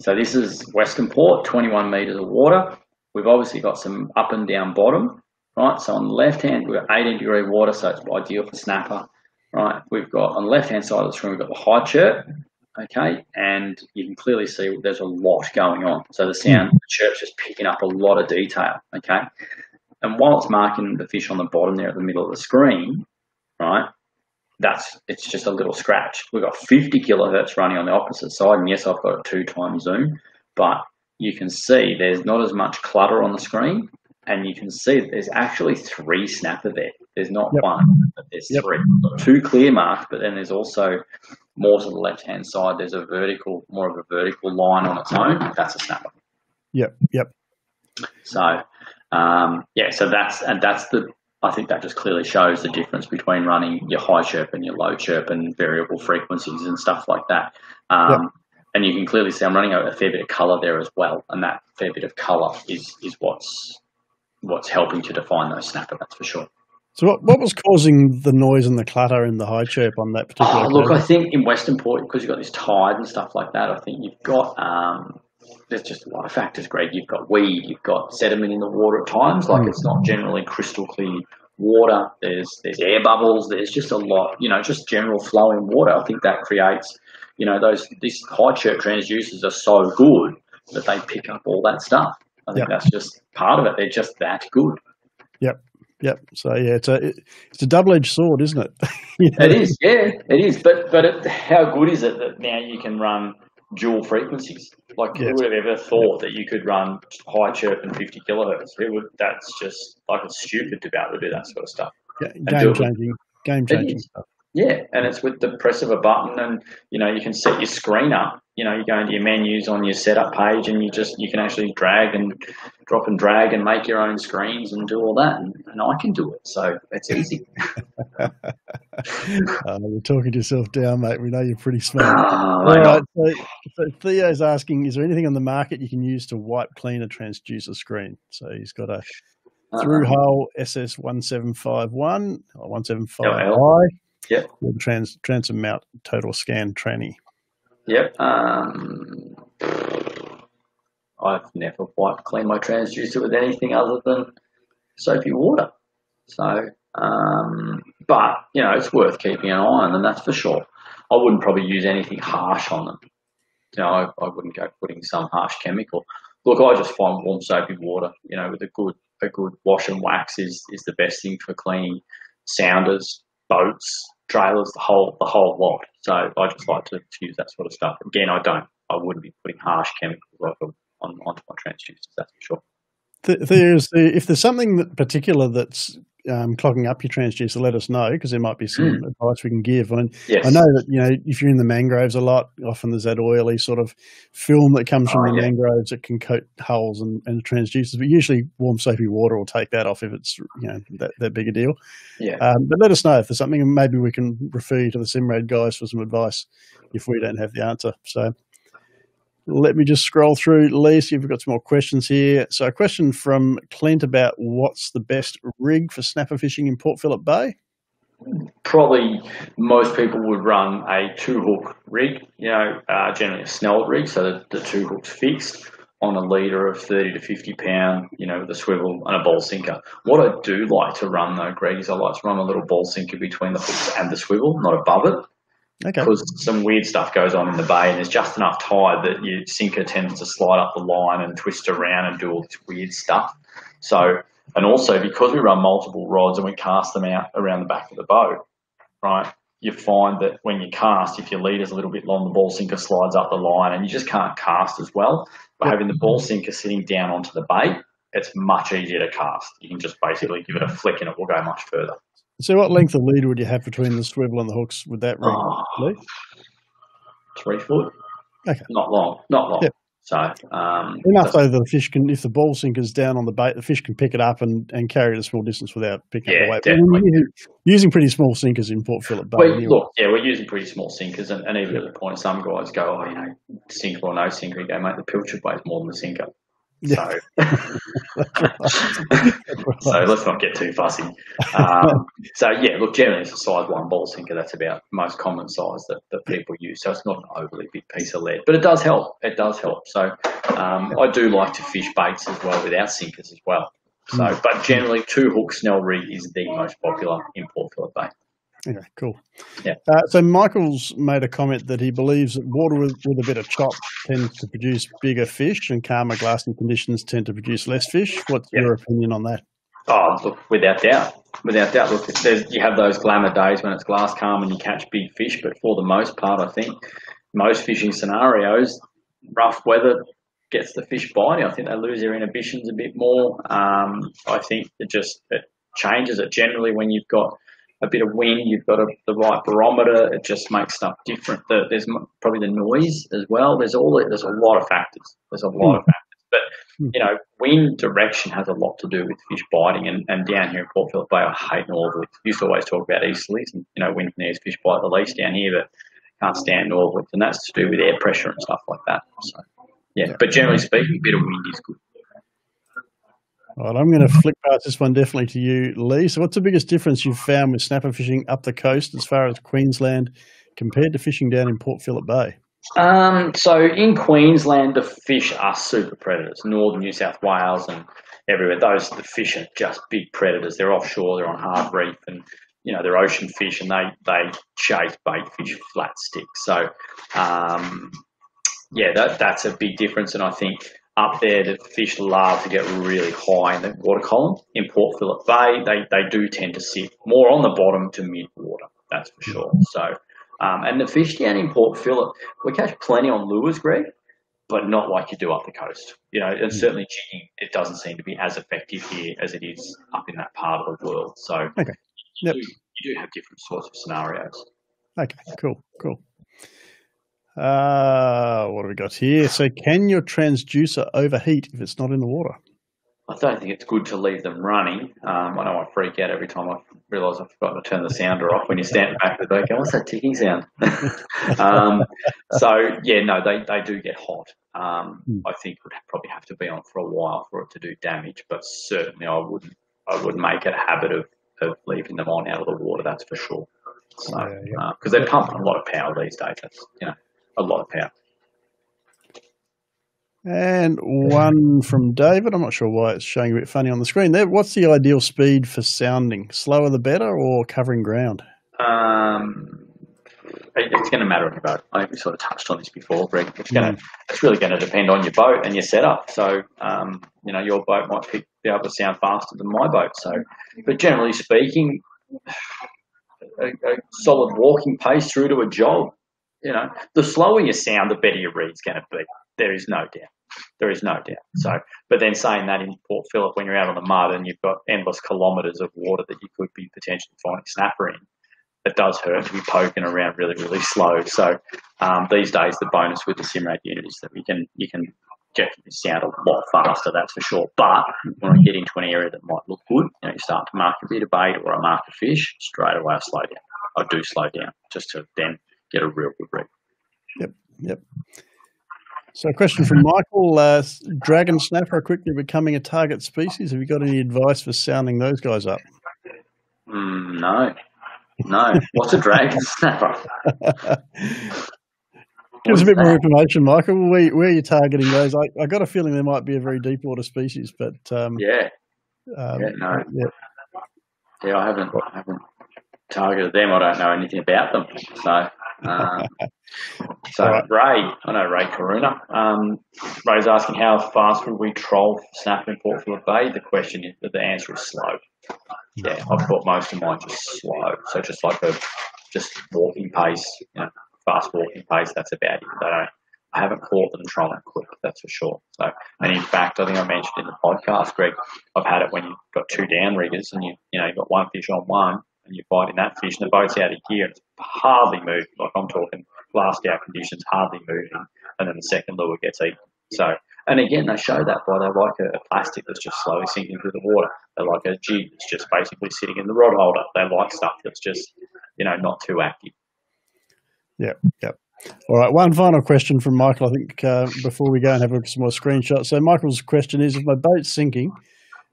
So this is Western Port, 21 metres of water. We've obviously got some up and down bottom, right? So on the left hand, we've got 18 degree water, so it's ideal for snapper, right? We've got on the left hand side of the screen, we've got the high chirp, okay? And you can clearly see there's a lot going on. So the sound, the chirp's just picking up a lot of detail, okay? And while it's marking the fish on the bottom there at the middle of the screen, right? That's it's just a little scratch. We've got 50 kilohertz running on the opposite side, and yes, I've got a two time zoom, but you can see there's not as much clutter on the screen, and you can see there's actually three snapper there. There's not Yep. one, but there's Yep. three. Two clear marks, but then there's also more to the left hand side. There's a vertical, more of a vertical line on its own. That's a snapper. Yep. Yep. So, um, yeah, so that's and that's the. I think that just clearly shows the difference between running your high chirp and your low chirp and variable frequencies and stuff like that. Um, And you can clearly see I'm running a, a fair bit of color there as well, and that fair bit of color is is what's what's helping to define those snapper. That's for sure. So what, what was causing the noise and the clutter and the high chirp on that particular? Oh, look, I think in Western Port, because you've got this tide and stuff like that, I think you've got, um, there's just a lot of factors, Greg. You've got weed, you've got sediment in the water at times, like Mm. it's not generally crystal clear water. There's there's air bubbles, there's just a lot, you know, just general flowing water. I think that creates, you know, those, these high chirp transducers are so good that they pick up all that stuff. I think Yep. that's just part of it. They're just that good. Yep. So yeah, it's a it's a double edged sword, isn't it? You know, It is, yeah, it is. But but it, how good is it that now you can run dual frequencies? Like Yes. who would have ever thought that you could run high chirp and fifty kilohertz? Who would? That's just like it's stupid to be able to do that sort of stuff. Do Game changing, game changing stuff. Yeah, and it's with the press of a button, and you know you can set your screen up. You know, you go into your menus on your setup page, and you just you can actually drag and drop and drag and make your own screens and do all that, and, and I can do it. So it's easy. Uh, you're talking to yourself down, mate. We know you're pretty smart. Ah, All right. So, so Theo's asking, is there anything on the market you can use to wipe clean a transducer screen? So he's got a uh, through hole SS175L or 175i Yep. trans transom mount TotalScan tranny. Yep. Um, I've never wiped clean my transducer with anything other than soapy water. So, um, but you know, it's worth keeping an eye on them. That's for sure. I wouldn't probably use anything harsh on them. You know, I, I wouldn't go putting some harsh chemical. Look, I just find warm soapy water. You know, with a good a good wash and wax is is the best thing for cleaning sounders, boats, trailers, the whole the whole lot. So I just like to, use that sort of stuff. Again, I don't. I wouldn't be putting harsh chemicals on on onto my transducers. That's for sure. There's if there's something particular that's um, clogging up your transducer, let us know because there might be some mm. advice we can give. I mean, yes. I know that you know if you're in the mangroves a lot, often there's that oily sort of film that comes from oh, the yeah. mangroves that can coat hulls and, and transducers. But usually, warm soapy water will take that off if it's you know that, that big a deal. Yeah. Um, but let us know if there's something, and maybe we can refer you to the Simrad guys for some advice if we don't have the answer. So let me just scroll through. Lee, see if we've got some more questions here. So, a question from Clint about what's the best rig for snapper fishing in Port Phillip Bay? Probably most people would run a two hook rig, you know, uh, generally a snell rig, so the two hooks fixed on a leader of 30 to 50 pound, you know, with a swivel and a ball sinker. What I do like to run though, Greg, is I like to run a little ball sinker between the hooks and the swivel, not above it. Okay. Because some weird stuff goes on in the bay, and there's just enough tide that your sinker tends to slide up the line and twist around and do all this weird stuff. So, and also because we run multiple rods and we cast them out around the back of the boat, right? You find that when you cast, if your leader's a little bit long, the ball sinker slides up the line, and you just can't cast as well. But having the ball sinker sitting down onto the bait, it's much easier to cast. You can just basically give it a flick, and it will go much further. So, what length of leader would you have between the swivel and the hooks with that rig? Oh, three foot. Okay. Not long. Not long. Yep. So um, enough though that the fish can, if the ball sinker's down on the bait, the fish can pick it up and, and carry it a small distance without picking yeah, up the weight. Definitely. Using, using pretty small sinkers in Port Phillip Bay. Well, anyway. Look, yeah, we're using pretty small sinkers, and, and even at the point some guys go, oh, you know, sinker or no sinker, you go, mate, the pilchard weighs more than the sinker. Yeah. So, so let's not get too fussy. Um, so yeah, look, generally it's a size one ball sinker. That's about most common size that, that people use. So it's not an overly big piece of lead, but it does help. It does help. So um, I do like to fish baits as well without sinkers as well. So, mm. but generally, two hook snell rig is the most popular in Port Phillip Bay. Okay, cool. Yeah. Uh, so Michael's made a comment that he believes that water with, with, a bit of chop tends to produce bigger fish, and calmer glassy conditions tend to produce less fish. What's yeah. your opinion on that? Oh, look, without doubt, without doubt. Look, you have those glamour days when it's glass calm and you catch big fish, but for the most part, I think most fishing scenarios, rough weather gets the fish biting. I think they lose their inhibitions a bit more. Um, I think it just it changes it generally when you've got a bit of wind, you've got a, the right barometer. It just makes stuff different. The, there's probably the noise as well. There's all there's a lot of factors. There's a lot mm. of factors. But hmm. you know, wind direction has a lot to do with fish biting. And, and down here in Port Phillip Bay, I hate northerlies. Used to always talk about easterlies, and you know, wind from there's fish bite the least down here, but can't stand northerlies, and that's to do with air pressure and stuff like that. So yeah, but generally speaking, a bit of wind is good. All right, I'm going to flick past this one definitely to you, Lee. So, what's the biggest difference you've found with snapper fishing up the coast as far as Queensland compared to fishing down in Port Phillip Bay? Um, so, in Queensland, the fish are super predators. Northern New South Wales and everywhere, those the fish are just big predators. They're offshore, they're on hard reef, and you know they're ocean fish, and they they chase bait fish flat sticks. So, um, yeah, that that's a big difference, and I think up there, the fish love to get really high in the water column. In Port Phillip Bay, they, they do tend to sit more on the bottom to mid water, that's for sure. So, um, and the fish down in Port Phillip, we catch plenty on lures, Greg, but not like you do up the coast. You know, and certainly jigging, it doesn't seem to be as effective here as it is up in that part of the world. So, okay. Yep. You, do, you do have different sorts of scenarios. Okay, cool, cool. Uh, what have we got here? So, can your transducer overheat if it's not in the water? I don't think it's good to leave them running. Um, I know I freak out every time I realise I've forgotten to turn the sounder off when you stand back of the boat. What's that ticking sound? um, so yeah, no, they, they do get hot. Um, hmm. I think would probably have to be on for a while for it to do damage, but certainly I wouldn't I would make it a habit of, of leaving them on out of the water. That's for sure. So because yeah, yeah. uh, they're pumping a lot of power these days. That's you know a lot of power. And one from David. I'm not sure why it's showing a bit funny on the screen there. What's the ideal speed for sounding? Slower the better or covering ground? Um, it's going to matter on your boat. I think we sort of touched on this before, Greg. It's going to, it's really going to depend on your boat and your setup. So, um, you know, your boat might be able to sound faster than my boat. So, but generally speaking, a, a solid walking pace through to a jog you know, the slower you sound, the better your read's going to be. There is no doubt. There is no doubt. So, but then saying that in Port Phillip, when you're out on the mud and you've got endless kilometres of water that you could be potentially finding snapper in, it does hurt to be poking around really, really slow. So um, these days, the bonus with the Simrad unit is that we can you can get sound a lot faster, that's for sure. But when I get into an area that might look good, you know, you start to mark a bit of bait or I mark a fish, straight away I slow down. I do slow down just to then get a real good read. Yep, yep. So, a question from Michael: uh, Dragon snapper are quickly becoming a target species. Have you got any advice for sounding those guys up? Mm, no, no. What's a dragon snapper? Give us a bit more information, Michael. Where, where are you targeting those? I, I got a feeling there might be a very deep water species, but um, yeah, um, yeah, no, yeah. yeah, I haven't, I haven't targeted them. I don't know anything about them, so. Um, so right. Ray, I know Ray Karuna. Um, Ray's asking how fast would we troll snapper in Port Phillip Bay? The question is, that the answer is slow. Yeah, I've got most of mine just slow. So just like a just walking pace, you know, fast walking pace. That's about it. I don't. I haven't caught them trolling quick. That's for sure. So, and in fact, I think I mentioned in the podcast, Greg, I've had it when you've got two down riggers and you you know you've got one fish on one and you're fighting that fish and the boat's out of gear it's hardly moving. Like I'm talking last hour conditions, hardly moving, and then the second lure gets eaten. So, and again, they show that by they like a, a, plastic that's just slowly sinking through the water. They like a jig that's just basically sitting in the rod holder. They like stuff that's just, you know, not too active. Yep, yep. All right, one final question from Michael, I think, uh, before we go and have a look at some more screenshots. So, Michael's question is If my boat's sinking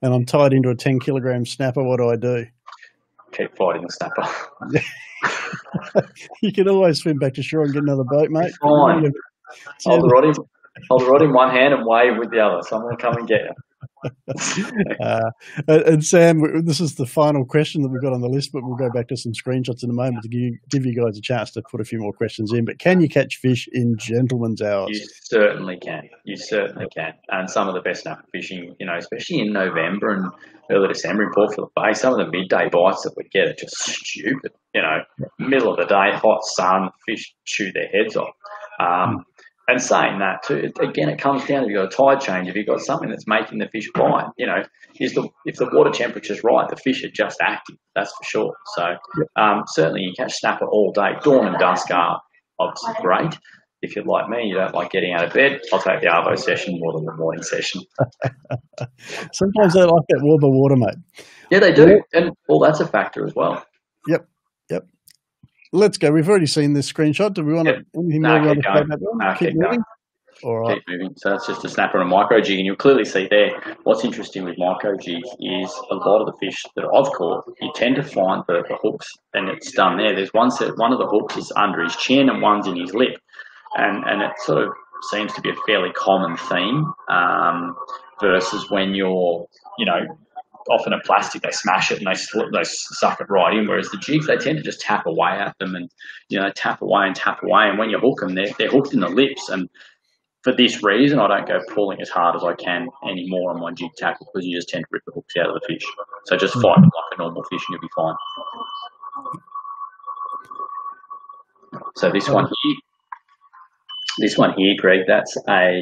and I'm tied into a 10 kilogram snapper, what do I do? Keep fighting the snapper. you can always swim back to shore and get another boat, mate. Fine. Hold the rod in, hold the rod in one hand and wave with the other. Someone will come and get you. Uh, and Sam, this is the final question that we've got on the list, but we'll go back to some screenshots in a moment to give you, give you guys a chance to put a few more questions in. But can you catch fish in gentlemen's hours? You certainly can. You certainly can. And some of the best snapper fishing, you know, especially in November and early December in Port Phillip Bay, some of the midday bites that we get are just stupid. You know, middle of the day, hot sun, fish chew their heads off. Um, and saying that too, again, it comes down to you've got a tide change. If you've got something that's making the fish bite, you know, is the if the water temperature's right, the fish are just active. That's for sure. So um, certainly you catch snapper all day. Dawn and dusk are obviously great. If you're like me, you don't like getting out of bed. I'll take the arvo session more than the morning session. Sometimes they like that warmer water, mate. Yeah, they do, and well, that's a factor as well. Yep, yep let's go. We've already seen this screenshot. Do we want to anything no, more? Keep, going. No, keep, keep moving. All right. Keep moving. So that's just a snapper and a micro jig, and you'll clearly see there. What's interesting with micro jig is a lot of the fish that I've caught, you tend to find the, the hooks, and it's done there. There's one set, one of the hooks is under his chin, and one's in his lip, and and it sort of seems to be a fairly common theme. Um, versus when you're, you know, often a plastic, they smash it and they they suck it right in. Whereas the jigs, they tend to just tap away at them and you know tap away and tap away. And when you hook them, they're they're hooked in the lips. And for this reason, I don't go pulling as hard as I can anymore on my jig tackle because you just tend to rip the hooks out of the fish. So just fight them like a normal fish and you'll be fine. So this one here this one here, Greg, that's a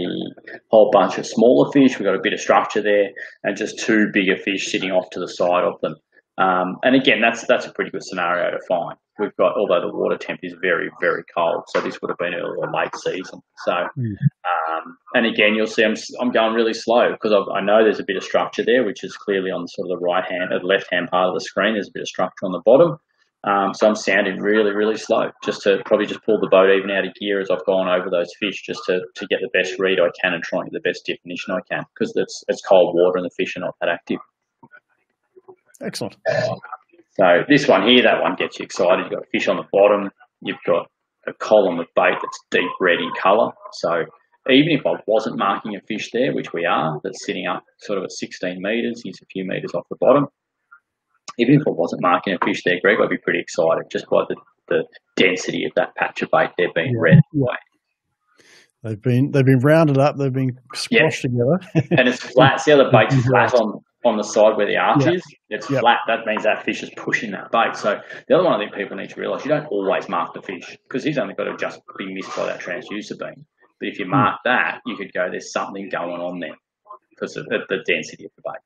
whole bunch of smaller fish. We've got a bit of structure there and just two bigger fish sitting off to the side of them. Um, and again, that's that's a pretty good scenario to find. We've got, although the water temp is very, very cold, so this would have been early or late season. So, um, and again, you'll see I'm, I'm going really slow because I know there's a bit of structure there, which is clearly on sort of the right hand, or the left hand part of the screen. There's a bit of structure on the bottom. Um, so I'm sounding really, really slow, just to probably just pull the boat even out of gear as I've gone over those fish, just to, to get the best read I can and try and get the best definition I can, because it's it's cold water and the fish are not that active. Excellent. So this one here, that one gets you excited. You've got a fish on the bottom. You've got a column of bait that's deep red in colour. So even if I wasn't marking a fish there, which we are, that's sitting up sort of at 16 metres, he's a few metres off the bottom, even if I wasn't marking a fish there, Greg, I'd be pretty excited just by the, the density of that patch of bait there being yeah. red. Yeah. They've been they've been rounded up. They've been squashed together, and it's flat. See how the bait's flat on on the side where the arch is? It's yep. flat. That means that fish is pushing that bait. So the other one I think people need to realise: you don't always mark the fish because he's only got to just be missed by that transducer beam. But if you hmm. mark that, you could go, there's something going on there because of the, the density of the bait.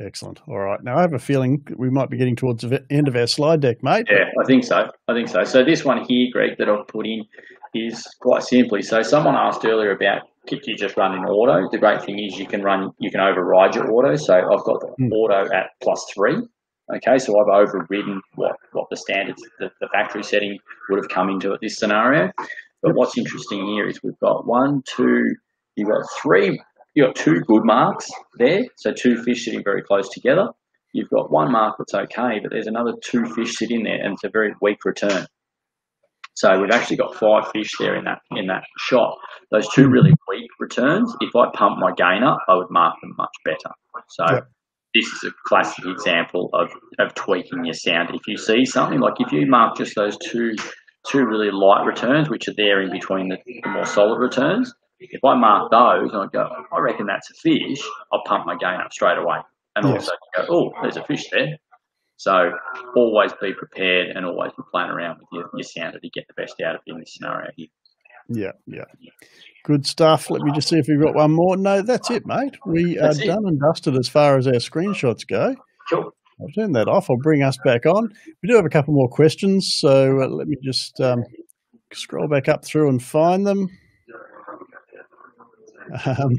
Excellent. All right. Now I have a feeling we might be getting towards the end of our slide deck, mate. Yeah, I think so. I think so. So this one here, Greg, that I've put in is quite simply. So someone asked earlier about could you just run in auto? The great thing is you can run, you can override your auto. So I've got the mm. auto at plus three. Okay, so I've overridden what, what the standards, the, the factory setting would have come into at this scenario. But what's interesting here is we've got one, two, you've got three You've got two good marks there, so two fish sitting very close together. You've got one mark that's okay, but there's another two fish sitting there, and it's a very weak return. So we've actually got five fish there in that in that shot. Those two really weak returns. If I pump my gain up, I would mark them much better. So this is a classic example of, of tweaking your sound. If you see something like if you mark just those two two really light returns, which are there in between the, the more solid returns, if I mark those and I go, I reckon that's a fish, I'll pump my gain up straight away. And yes. also go, oh, there's a fish there. So always be prepared and always be playing around with your, your sounder to get the best out of it in this scenario here. Yeah, yeah. Good stuff. Let me just see if we've got one more. No, that's it, mate. We are done and dusted as far as our screenshots go. Cool. I'll turn that off. I'll bring us back on. We do have a couple more questions, so uh, let me just um, scroll back up through and find them. Um,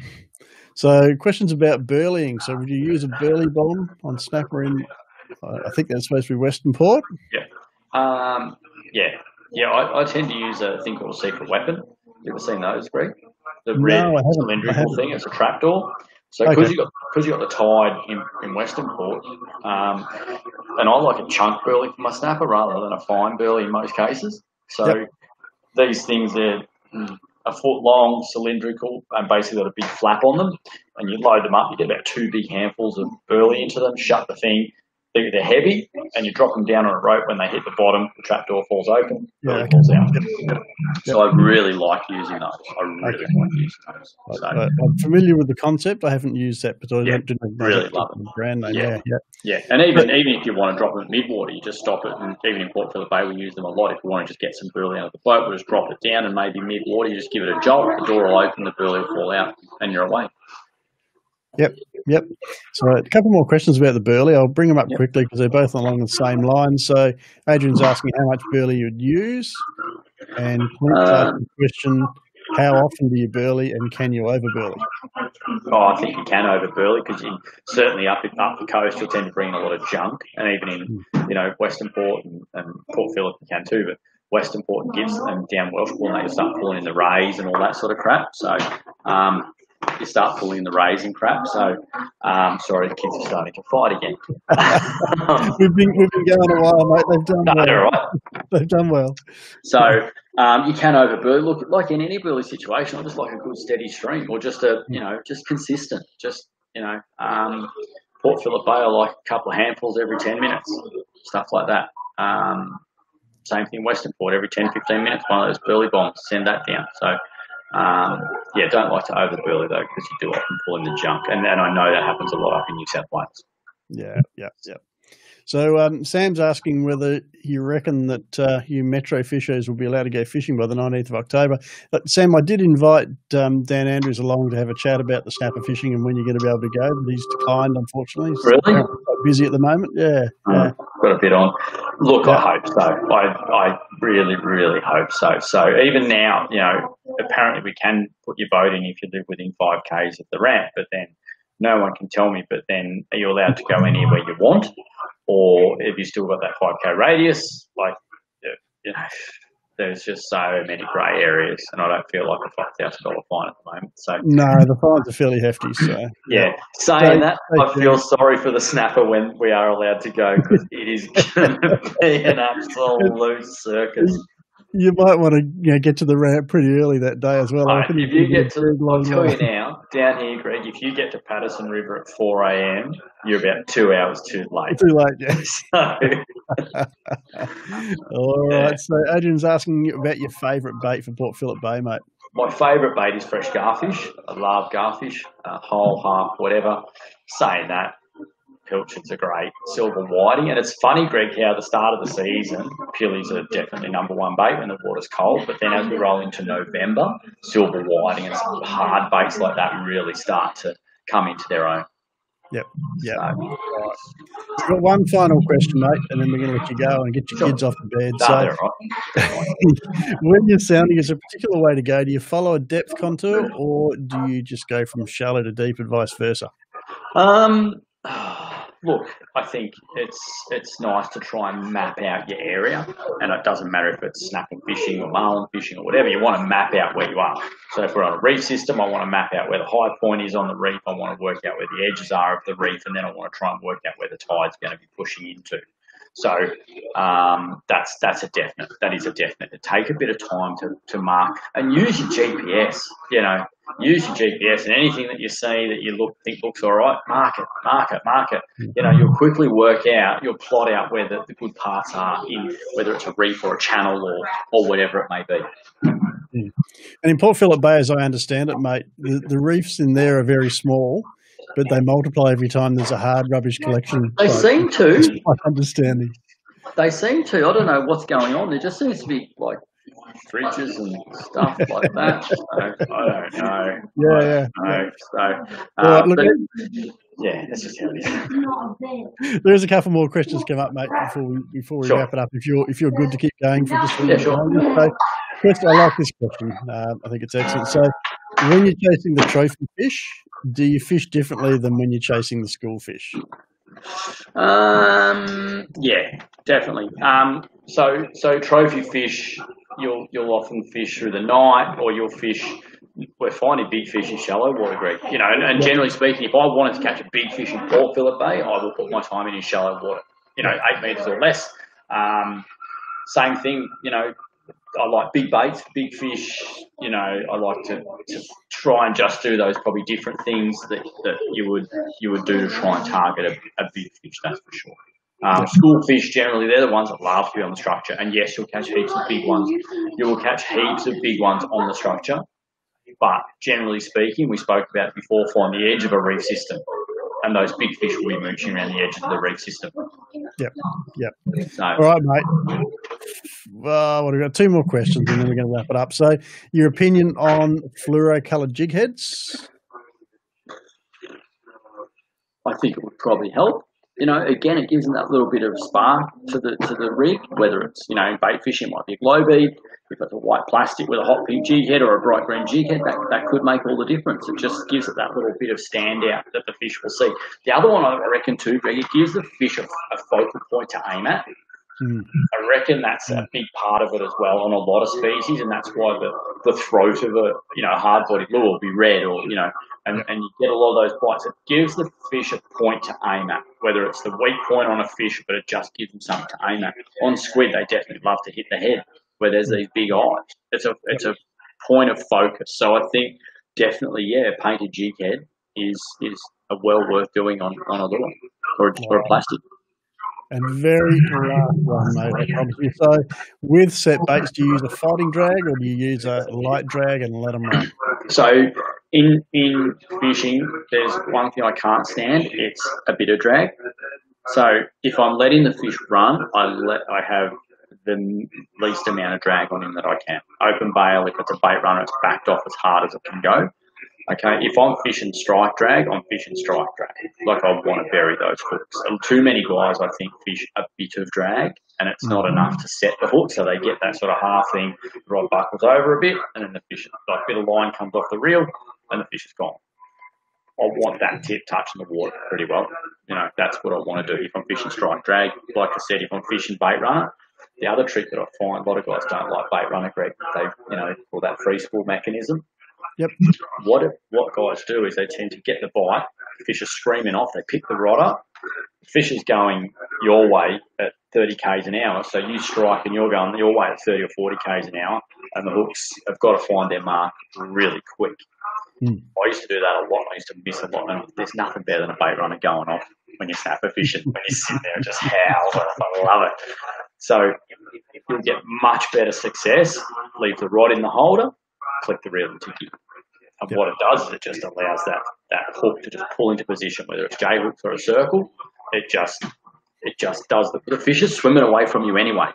so, questions about burleying. So, would you use a burley bomb on snapper in? I think that's supposed to be Western Port. Yeah, um, yeah, yeah. I, I, tend to use a thing called a secret weapon. You ever seen those, Greg? The no, red cylindrical thing. It's a trapdoor. So because okay. you got because you got the tide in, in Western Port, um, and I like a chunk burley for my snapper rather than a fine burley in most cases. So yep. these things are a foot long, cylindrical, and basically got a big flap on them. And you load them up, you get about two big handfuls of burley into them, shut the thing. They're, they're heavy, and you drop them down on a rope. When they hit the bottom, the trap door falls open, yeah, okay. falls out. So I really like using those. I really okay. like using those. So, I'm familiar with the concept. I haven't used that, but I yeah, don't really love it. Brand name. Yeah, yeah, yeah. And even even if you want to drop them at midwater, you just stop it. And even in Port Phillip Bay, we use them a lot. If you want to just get some burley out of the boat, we'll just drop it down, and maybe midwater, you just give it a jolt. The door will open, the burley will fall out, and you're away. Yep, yep. So a couple more questions about the burley. I'll bring them up yep. quickly because they're both along the same line. So Adrian's asking how much burley you'd use, and Clint's um, asking question: How often do you burley, and can you over burley? Oh, I think you can over burley because you certainly up up the coast you'll tend to bring a lot of junk, and even in hmm. you know Western Port and, and Port Phillip you can too, but. Western Port and Gibbs and down Welshpool, they start pulling in the rays and all that sort of crap. So um, you start pulling the raising crap. So, um, sorry, the kids are starting to fight again. we've been we've been going a while, mate. They've done no, well. Right. They've done well. So um, you can overburn. Look, like in any burley situation, I just like a good steady stream, or just a you know just consistent. Just you know, um, Port Phillip Bay, I like a couple of handfuls every ten minutes, stuff like that. Um, same thing, Western Port, every 10, 15 minutes, one of those burley bombs, send that down. So um, yeah, don't like to overburley though, because you do often pull in the junk, and, and I know that happens a lot up in New South Wales. Yeah, yeah, yeah. So um, Sam's asking whether you reckon that uh, you Metro fishers will be allowed to go fishing by the 19th of October. But Sam, I did invite um, Dan Andrews along to have a chat about the snapper fishing and when you're going to be able to go, but he's declined, unfortunately. He's really? busy at the moment. Yeah. Mm, yeah. Got a bit on. Look, yeah. I hope so. I, I really, really hope so. So even now, you know, apparently we can put your boat in if you live within 5Ks of the ramp, but then no one can tell me, but then are you allowed to go anywhere you want? Or if you still got that 5k radius, like you know, there's just so many grey areas, and I don't feel like a five thousand dollar fine at the moment. So. No, the fines are fairly hefty. So. Yeah, saying that, I feel sorry for the snapper when we are allowed to go because it is going to be an absolute circus you might want to you know, get to the ramp pretty early that day as well. Right, if you get to, I'll tell you now, down here, Greg, if you get to Patterson River at 4 a.m., you're about two hours too late. Too late, yes. So, All yeah. right. So Adrian's asking about your favourite bait for Port Phillip Bay, mate. My favourite bait is fresh garfish. I love garfish, uh, whole, half, whatever. Saying that, pilchards are great, silver whiting, and it's funny, Greg, how the start of the season, pillies are definitely number one bait when the water's cold, but then as we roll into November, silver whiting and some hard baits like that really start to come into their own. Yep. Yep. So, got one final question, mate, and then we're going to let you go and get your sure. kids off the bed. No, so, right. when you're sounding, is a particular way to go? Do you follow a depth contour, or do you just go from shallow to deep, and vice versa? Um, look, I think it's it's nice to try and map out your area, and it doesn't matter if it's snapping fishing or marlin fishing or whatever. You want to map out where you are. So if we're on a reef system, I want to map out where the high point is on the reef. I want to work out where the edges are of the reef, and then I want to try and work out where the tide's going to be pushing into. So um, that's that's a definite. That is a definite. Take a bit of time to, to mark and use your GPS. You know, use your GPS and anything that you see that you look think looks all right, mark it, mark it, mark it. You know, you'll quickly work out, you'll plot out where the, the good parts are in whether it's a reef or a channel or or whatever it may be. Hmm. And in Port Phillip Bay, as I understand it, mate, the, the reefs in there are very small but they multiply every time there's a hard rubbish collection. They seem to. my understanding. They seem to. I don't know what's going on. There just seems to be like fridges and stuff like that. So, I don't know. Yeah, yeah. Know. So, uh, look, but, yeah, that's just how it is. There's a couple more questions come up, mate, before we before we sure. wrap it up. If you're if you're good to keep going for just a yeah, sure. So, first, I like this question. Uh, I think it's excellent. So, when you're chasing the trophy fish, do you fish differently than when you're chasing the school fish? Um, yeah, definitely. Um, so so trophy fish, you'll you'll often fish through the night, or you'll fish. We're finding big fish in shallow water, Greg. You know, and, and generally speaking, if I wanted to catch a big fish in Port Phillip Bay, I will put my time in in shallow water. You know, eight meters or less. Um, same thing. You know, I like big baits, big fish. You know, I like to, to try and just do those probably different things that, that you would you would do to try and target a, a big fish. That's for sure. Um, school fish generally they're the ones that love to be on the structure, and yes, you'll catch heaps of big ones. You will catch heaps of big ones on the structure, but generally speaking, we spoke about before, find the edge of a reef system and those big fish will be mooching around the edges of the reef system. Yep, yep. So, All right, mate. Well, we've got two more questions and then we're going to wrap it up. So, your opinion on fluoro-coloured jig heads? I think it would probably help. You know, again, it gives them that little bit of spark to the to the rig. Whether it's you know bait fishing, it might be a glow bead, if it's a white plastic with a hot pink jig head or a bright green jig head, that, that could make all the difference. It just gives it that little bit of standout that the fish will see. The other one, I reckon, too, Greg, it gives the fish a, a focal point to aim at. Mm. I reckon that's a big part of it as well on a lot of species, and that's why the, the throat of a you know hard bodied lure will be red, or you know, and, and you get a lot of those bites. It gives the fish a point to aim at, whether it's the weak point on a fish, but it just gives them something to aim at. On squid, they definitely love to hit the head where there's these big eyes. It's a it's a point of focus. So I think definitely, yeah, painted jig head is is a well worth doing on, on a lure or, or a plastic. And very last one, mate, I. So, with set baits, do you use a fighting drag or do you use a light drag and let them run? So, in in fishing, there's one thing I can't stand. It's a bit of drag. So, if I'm letting the fish run, I let I have the least amount of drag on him that I can. Open bail, if it's a bait runner, it's backed off as hard as it can go. Okay, if I'm fishing strike drag, I'm fishing strike drag. Like I want to bury those hooks. Too many guys, I think, fish a bit of drag, and it's not mm-hmm. enough to set the hook, so they get that sort of half thing. The rod buckles over a bit, and then the fish, like a bit of line comes off the reel, and the fish is gone. I want that tip touching the water pretty well. You know, that's what I want to do if I'm fishing strike drag. Like I said, if I'm fishing bait runner, the other trick that I find a lot of guys don't like bait runner, Greg, they you know call that free spool mechanism. Yep. What what guys do is they tend to get the bite, fish are screaming off, they pick the rod up, the fish is going your way at 30 k's an hour, so you strike and you're going your way at 30 or 40 k's an hour, and the hooks have got to find their mark really quick. Mm. I used to do that a lot. I used to miss a lot, and there's nothing better than a bait runner going off when you're snapper fishing, when you sit there and just howl. I love it. So you'll get much better success. Leave the rod in the holder, click the reel and tiki. And yep. what it does is it just allows that, that hook to just pull into position, whether it's J hooks or a circle, it just it just does. The, the fish is swimming away from you anyway.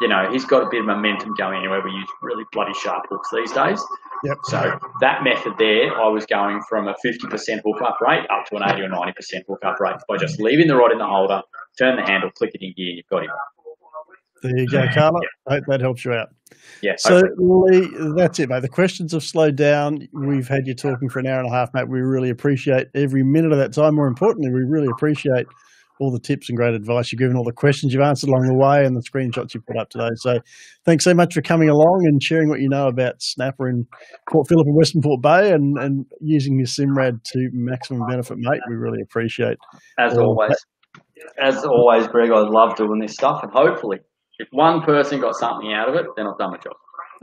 You know, he's got a bit of momentum going anywhere. We use really bloody sharp hooks these days. Yep. So that method there, I was going from a 50% hook up rate up to an 80 or 90% hook up rate by just leaving the rod in the holder, turn the handle, click it in gear, and you've got him. There you go, Carla. I hope that helps you out. Yeah. So, Lee, that's it, mate. The questions have slowed down. We've had you talking for an hour and a half, mate. We really appreciate every minute of that time. More importantly, we really appreciate all the tips and great advice you've given, all the questions you've answered along the way, and the screenshots you put up today. So, thanks so much for coming along and sharing what you know about snapper in Port Phillip and Western Port Bay, and, and using your Simrad to maximum benefit, mate. We really appreciate. As always, as always, Greg, I love doing this stuff, and hopefully, if one person got something out of it, then I've done my job.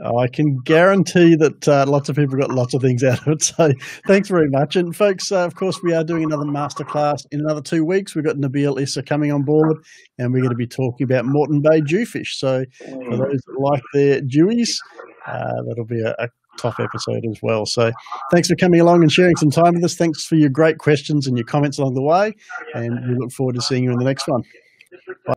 Oh, I can guarantee that uh, lots of people got lots of things out of it. So thanks very much. And folks, uh, of course, we are doing another masterclass in another two weeks. We've got Nabil Issa coming on board and we're going to be talking about Moreton Bay Jewfish. So for those that like their Jewies, uh, that'll be a, a top episode as well. So thanks for coming along and sharing some time with us. Thanks for your great questions and your comments along the way. And we look forward to seeing you in the next one.